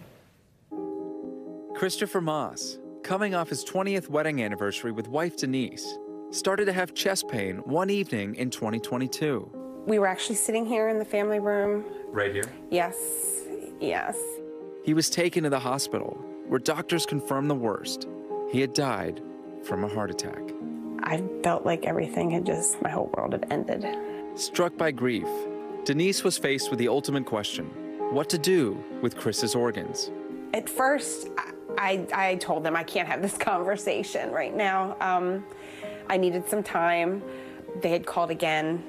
Christopher Moss, coming off his 20th wedding anniversary with wife Denise, started to have chest pain one evening in 2022. We were actually sitting here in the family room. Right here? Yes, yes. He was taken to the hospital, where doctors confirmed the worst. He had died from a heart attack. I felt like everything had just, my whole world had ended. Struck by grief, Denise was faced with the ultimate question what to do with Chris's organs. At first, I, I told them I can't have this conversation right now. Um, I needed some time. They had called again,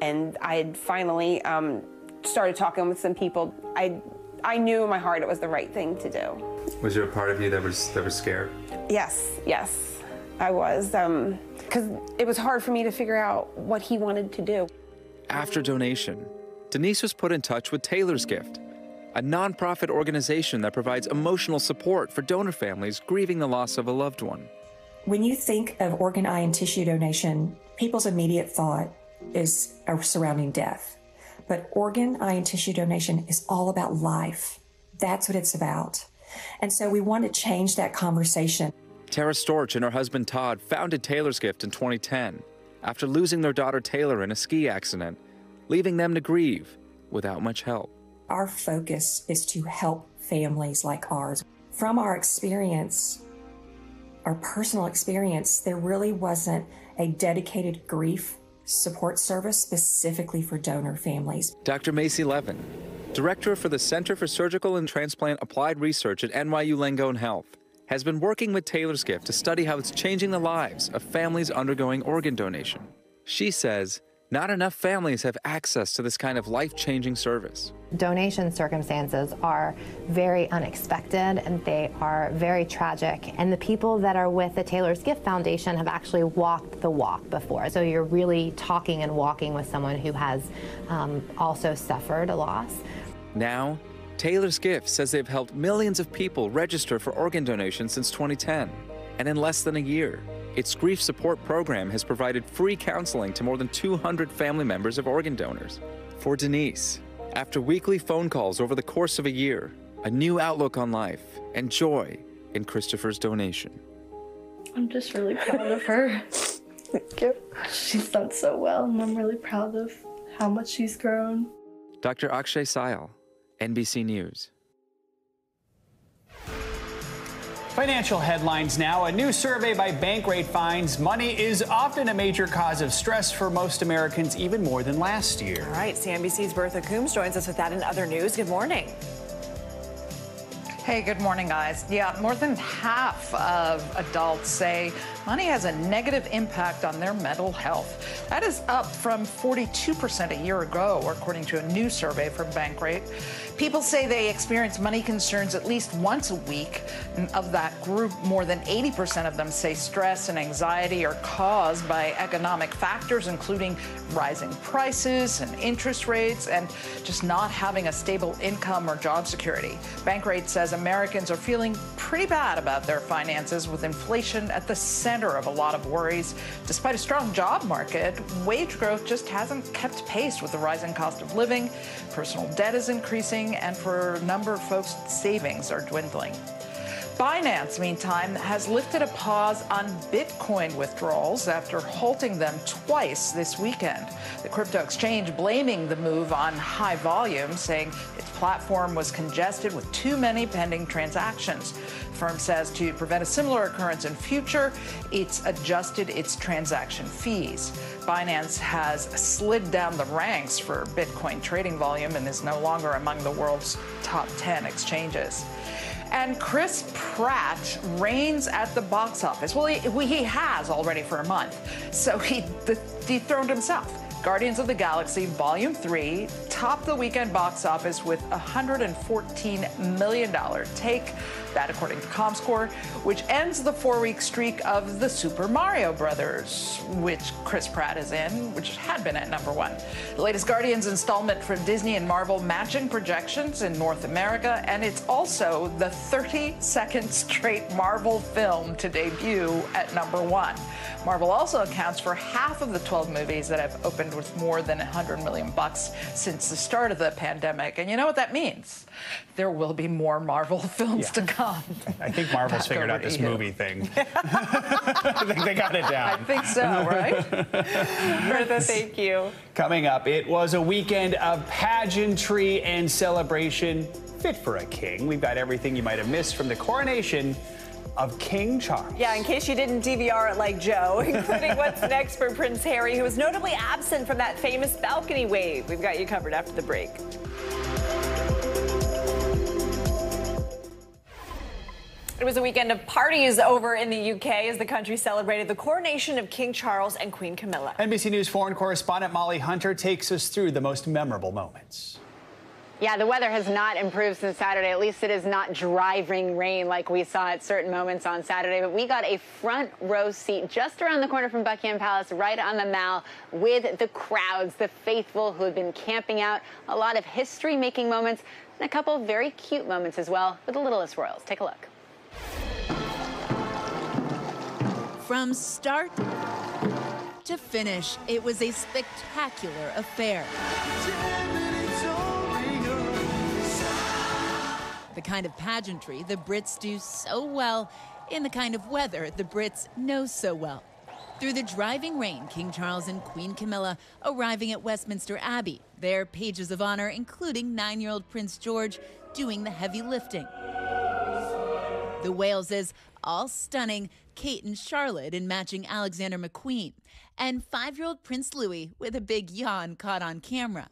and I had finally um, started talking with some people. I I knew in my heart it was the right thing to do. Was there a part of you that was that was scared? Yes, yes, I was, because um, it was hard for me to figure out what he wanted to do. After donation, Denise was put in touch with Taylor's Gift, a nonprofit organization that provides emotional support for donor families grieving the loss of a loved one. When you think of organ, eye, and tissue donation, people's immediate thought is surrounding death. But organ, eye, and tissue donation is all about life. That's what it's about. And so we want to change that conversation. Tara Storch and her husband Todd founded Taylor's Gift in 2010 after losing their daughter Taylor in a ski accident, leaving them to grieve without much help. Our focus is to help families like ours. From our experience, our personal experience, there really wasn't a dedicated grief support service specifically for donor families. Dr. Macey Levan, director for the Center for Surgical and Transplant Applied Research at NYU Langone Health, has been working with Taylor's Gift to study how it's changing the lives of families undergoing organ donation. She says not enough families have access to this kind of life changing service. Donation circumstances are very unexpected and they are very tragic. And the people that are with the Taylor's Gift Foundation have actually walked the walk before. So you're really talking and walking with someone who has um, also suffered a loss. Now, Taylor's Gift says they've helped millions of people register for organ donation since 2010. And in less than a year, its grief support program has provided free counseling to more than 200 family members of organ donors. For Denise, after weekly phone calls over the course of a year, a new outlook on life, and joy in Christopher's donation. I'm just really proud of her. Thank you. She's done so well, and I'm really proud of how much she's grown. Dr. Akshay Syal, NBC News. Financial headlines now. A new survey by Bankrate finds money is often a major cause of stress for most Americans, even more than last year. All right, CNBC's Bertha Coombs joins us with that and other news. Good morning. Hey, good morning, guys. Yeah, more than half of adults say money has a negative impact on their mental health. That is up from 42% a year ago, according to a new survey from Bankrate. People say they experience money concerns at least once a week. Of that group, more than 80% of them say stress and anxiety are caused by economic factors, including rising prices and interest rates and just not having a stable income or job security. Bankrate says Americans are feeling pretty bad about their finances with inflation at the center of a lot of worries. Despite a strong job market, wage growth just hasn't kept pace with the rising cost of living. Personal debt is increasing, and for a number of folks, savings are dwindling. Binance, meantime, has lifted a pause on Bitcoin withdrawals after halting them twice this weekend. The crypto exchange blaming the move on high volume, saying its platform was congested with too many pending transactions. Firm says to prevent a similar occurrence in future, it's adjusted its transaction fees. Binance has slid down the ranks for Bitcoin trading volume and is no longer among the world's top 10 exchanges. And Chris Pratt reigns at the box office. Well, he, he has already for a month. So he dethroned himself. Guardians of the Galaxy Volume 3 topped the weekend box office with $114 million take. That, according to ComScore, which ends the four week streak of the Super Mario Brothers, which Chris Pratt is in, which had been at number one. The latest Guardians installment from Disney and Marvel matching projections in North America, and it's also the 32nd straight Marvel film to debut at number one. Marvel also accounts for half of the 12 movies that have opened with more than 100 million bucks since the start of the pandemic. And you know what that means? There will be more Marvel films yeah. to come. I think Marvel's Back figured out this you. movie thing. I think they got it down. I think so, right? Bertha, thank you. Coming up, it was a weekend of pageantry and celebration fit for a king. We've got everything you might have missed from the coronation of King Charles. Yeah, in case you didn't DVR it like Joe, including what's next for Prince Harry, who was notably absent from that famous balcony wave. We've got you covered after the break. It was a weekend of parties over in the UK as the country celebrated the coronation of King Charles and Queen Camilla. NBC News foreign correspondent Molly Hunter takes us through the most memorable moments. Yeah, the weather has not improved since Saturday. At least it is not driving rain like we saw at certain moments on Saturday. But we got a front row seat just around the corner from Buckingham Palace, right on the Mall, with the crowds, the faithful who have been camping out. A lot of history making moments and a couple of very cute moments as well with the Littlest Royals. Take a look. From start to finish, it was a spectacular affair. Kind of pageantry the Brits do so well in the kind of weather the Brits know so well. Through the driving rain, King Charles and Queen Camilla arriving at Westminster Abbey, their pages of honor, including nine year old Prince George, doing the heavy lifting. The Waleses, all stunning, Kate and Charlotte in matching Alexander McQueen, and five year old Prince Louis with a big yawn caught on camera.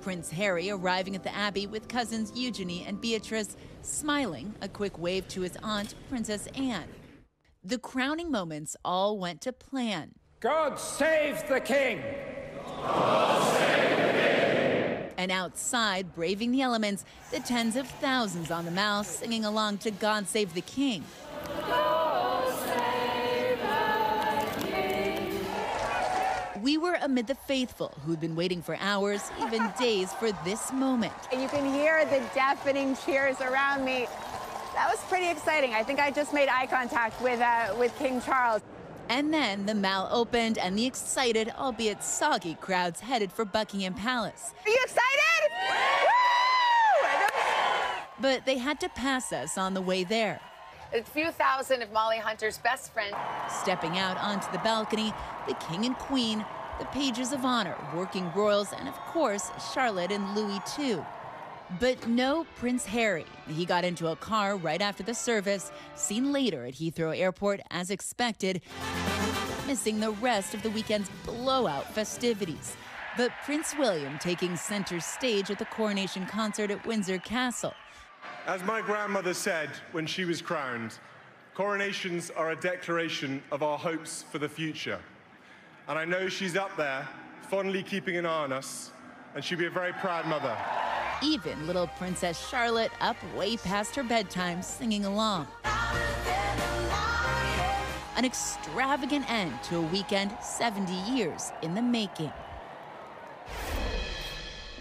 Prince Harry arriving at the Abbey with cousins Eugenie and Beatrice, smiling, a quick wave to his aunt, Princess Anne. The crowning moments all went to plan. God save the king! And outside, braving the elements, the tens of thousands on the Mall singing along to God Save the King. We were amid the faithful who'd been waiting for hours, even days, for this moment. And you can hear the deafening cheers around me. That was pretty exciting. I think I just made eye contact with, uh, with King Charles. And then the Mall opened, and the excited, albeit soggy, crowds headed for Buckingham Palace. Are you excited? But they had to pass us on the way there. A few thousand of Molly Hunter's best friends. Stepping out onto the balcony, the King and Queen, the pages of honor, working royals, and of course, Charlotte and Louis, too. But no Prince Harry. He got into a car right after the service, seen later at Heathrow Airport as expected, missing the rest of the weekend's blowout festivities. But Prince William taking center stage at the coronation concert at Windsor Castle. As my grandmother said when she was crowned, coronations are a declaration of our hopes for the future. And I know she's up there, fondly keeping an eye on us, and she'll be a very proud mother. Even little Princess Charlotte up way past her bedtime singing along. An extravagant end to a weekend 70 years in the making.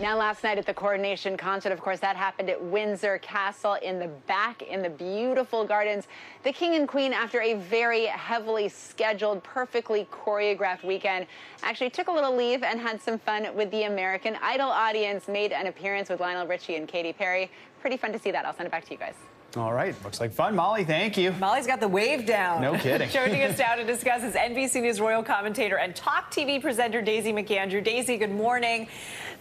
Now, last night at the coronation concert, of course, that happened at Windsor Castle in the back in the beautiful gardens. The king and queen, after a very heavily scheduled, perfectly choreographed weekend, actually took a little leave and had some fun with the American Idol audience, made an appearance with Lionel Richie and Katy Perry. Pretty fun to see that. I'll send it back to you guys. All right, looks like fun. Molly, thank you. Molly's got the wave down. No kidding. Joining us now to discuss is NBC News royal commentator and talk TV presenter Daisy McAndrew. Daisy, good morning.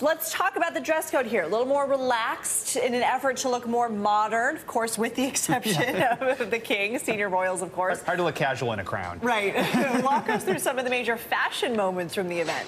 Let's talk about the dress code here. A little more relaxed in an effort to look more modern, of course, with the exception of the king, senior royals, of course. Hard to look casual in a crown. Right. Walk us through some of the major fashion moments from the event.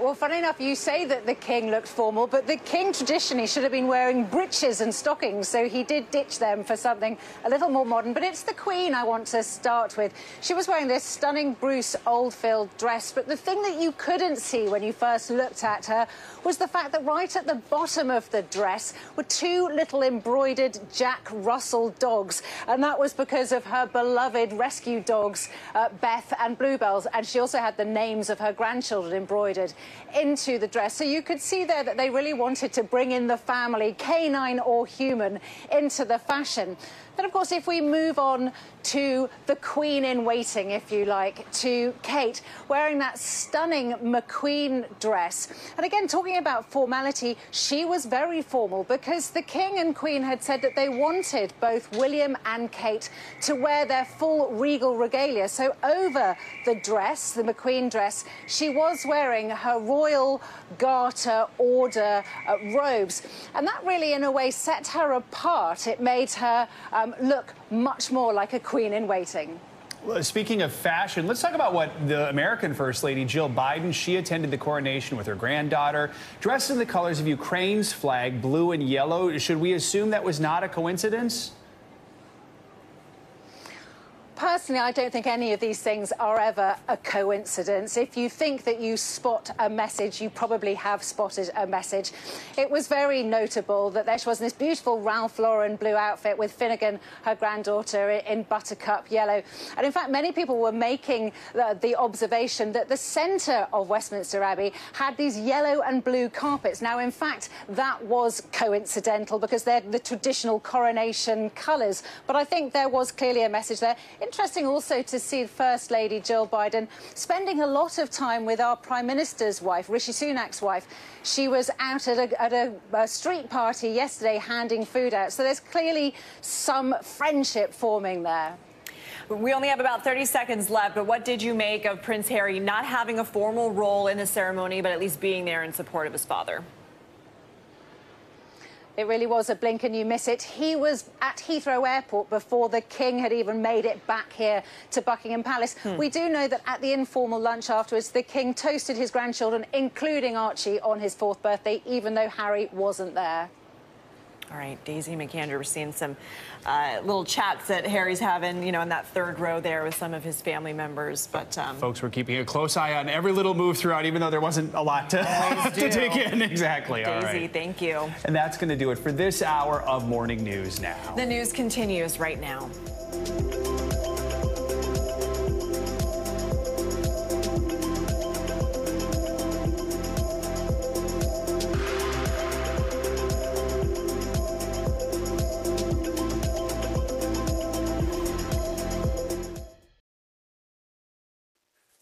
Well, funny enough, you say that the king looked formal, but the king traditionally should have been wearing breeches and stockings, so he did ditch them for something a little more modern. But it's the queen I want to start with. She was wearing this stunning Bruce Oldfield dress, but the thing that you couldn't see when you first looked at her was the fact that right at the bottom of the dress were two little embroidered Jack Russell dogs, and that was because of her beloved rescue dogs, uh, Beth and Bluebells, and she also had the names of her grandchildren embroidered into the dress. So you could see there that they really wanted to bring in the family, canine or human, into the fashion. Then, of course, if we move on to the Queen in waiting, if you like, to Kate, wearing that stunning McQueen dress. And again, talking about formality, she was very formal because the King and Queen had said that they wanted both William and Kate to wear their full regal regalia. So over the dress, the McQueen dress, she was wearing her royal garter order uh, robes. And that really, in a way, set her apart. It made her um, Um, look much more like a queen in waiting. Speaking of fashion, let's talk about what the American First Lady, Jill Biden, she attended the coronation with her granddaughter, dressed in the colors of Ukraine's flag, blue and yellow. Should we assume that was not a coincidence? Personally, I don't think any of these things are ever a coincidence. If you think that you spot a message, you probably have spotted a message. It was very notable that there she was in this beautiful Ralph Lauren blue outfit with Finnegan, her granddaughter, in buttercup yellow. And in fact, many people were making the, the observation that the centre of Westminster Abbey had these yellow and blue carpets. Now, in fact, that was coincidental because they're the traditional coronation colours. But I think there was clearly a message there. Interesting also to see First Lady Jill Biden spending a lot of time with our Prime Minister's wife, Rishi Sunak's wife. She was out at a, at a, a street party yesterday handing food out. So there's clearly some friendship forming there. We only have about 30 seconds left, but what did you make of Prince Harry not having a formal role in the ceremony, but at least being there in support of his father? It really was a blink and you miss it. He was at Heathrow Airport before the King had even made it back here to Buckingham Palace. Hmm. We do know that at the informal lunch afterwards, the King toasted his grandchildren, including Archie, on his fourth birthday, even though Harry wasn't there. All right, Daisy McAndrew, we're seeing some uh, little chats that Harry's having, you know, in that third row there with some of his family members. But um, folks were keeping a close eye on every little move throughout, even though there wasn't a lot to, to take in. Exactly. Daisy, All right. thank you. And that's going to do it for this hour of morning news now. The news continues right now.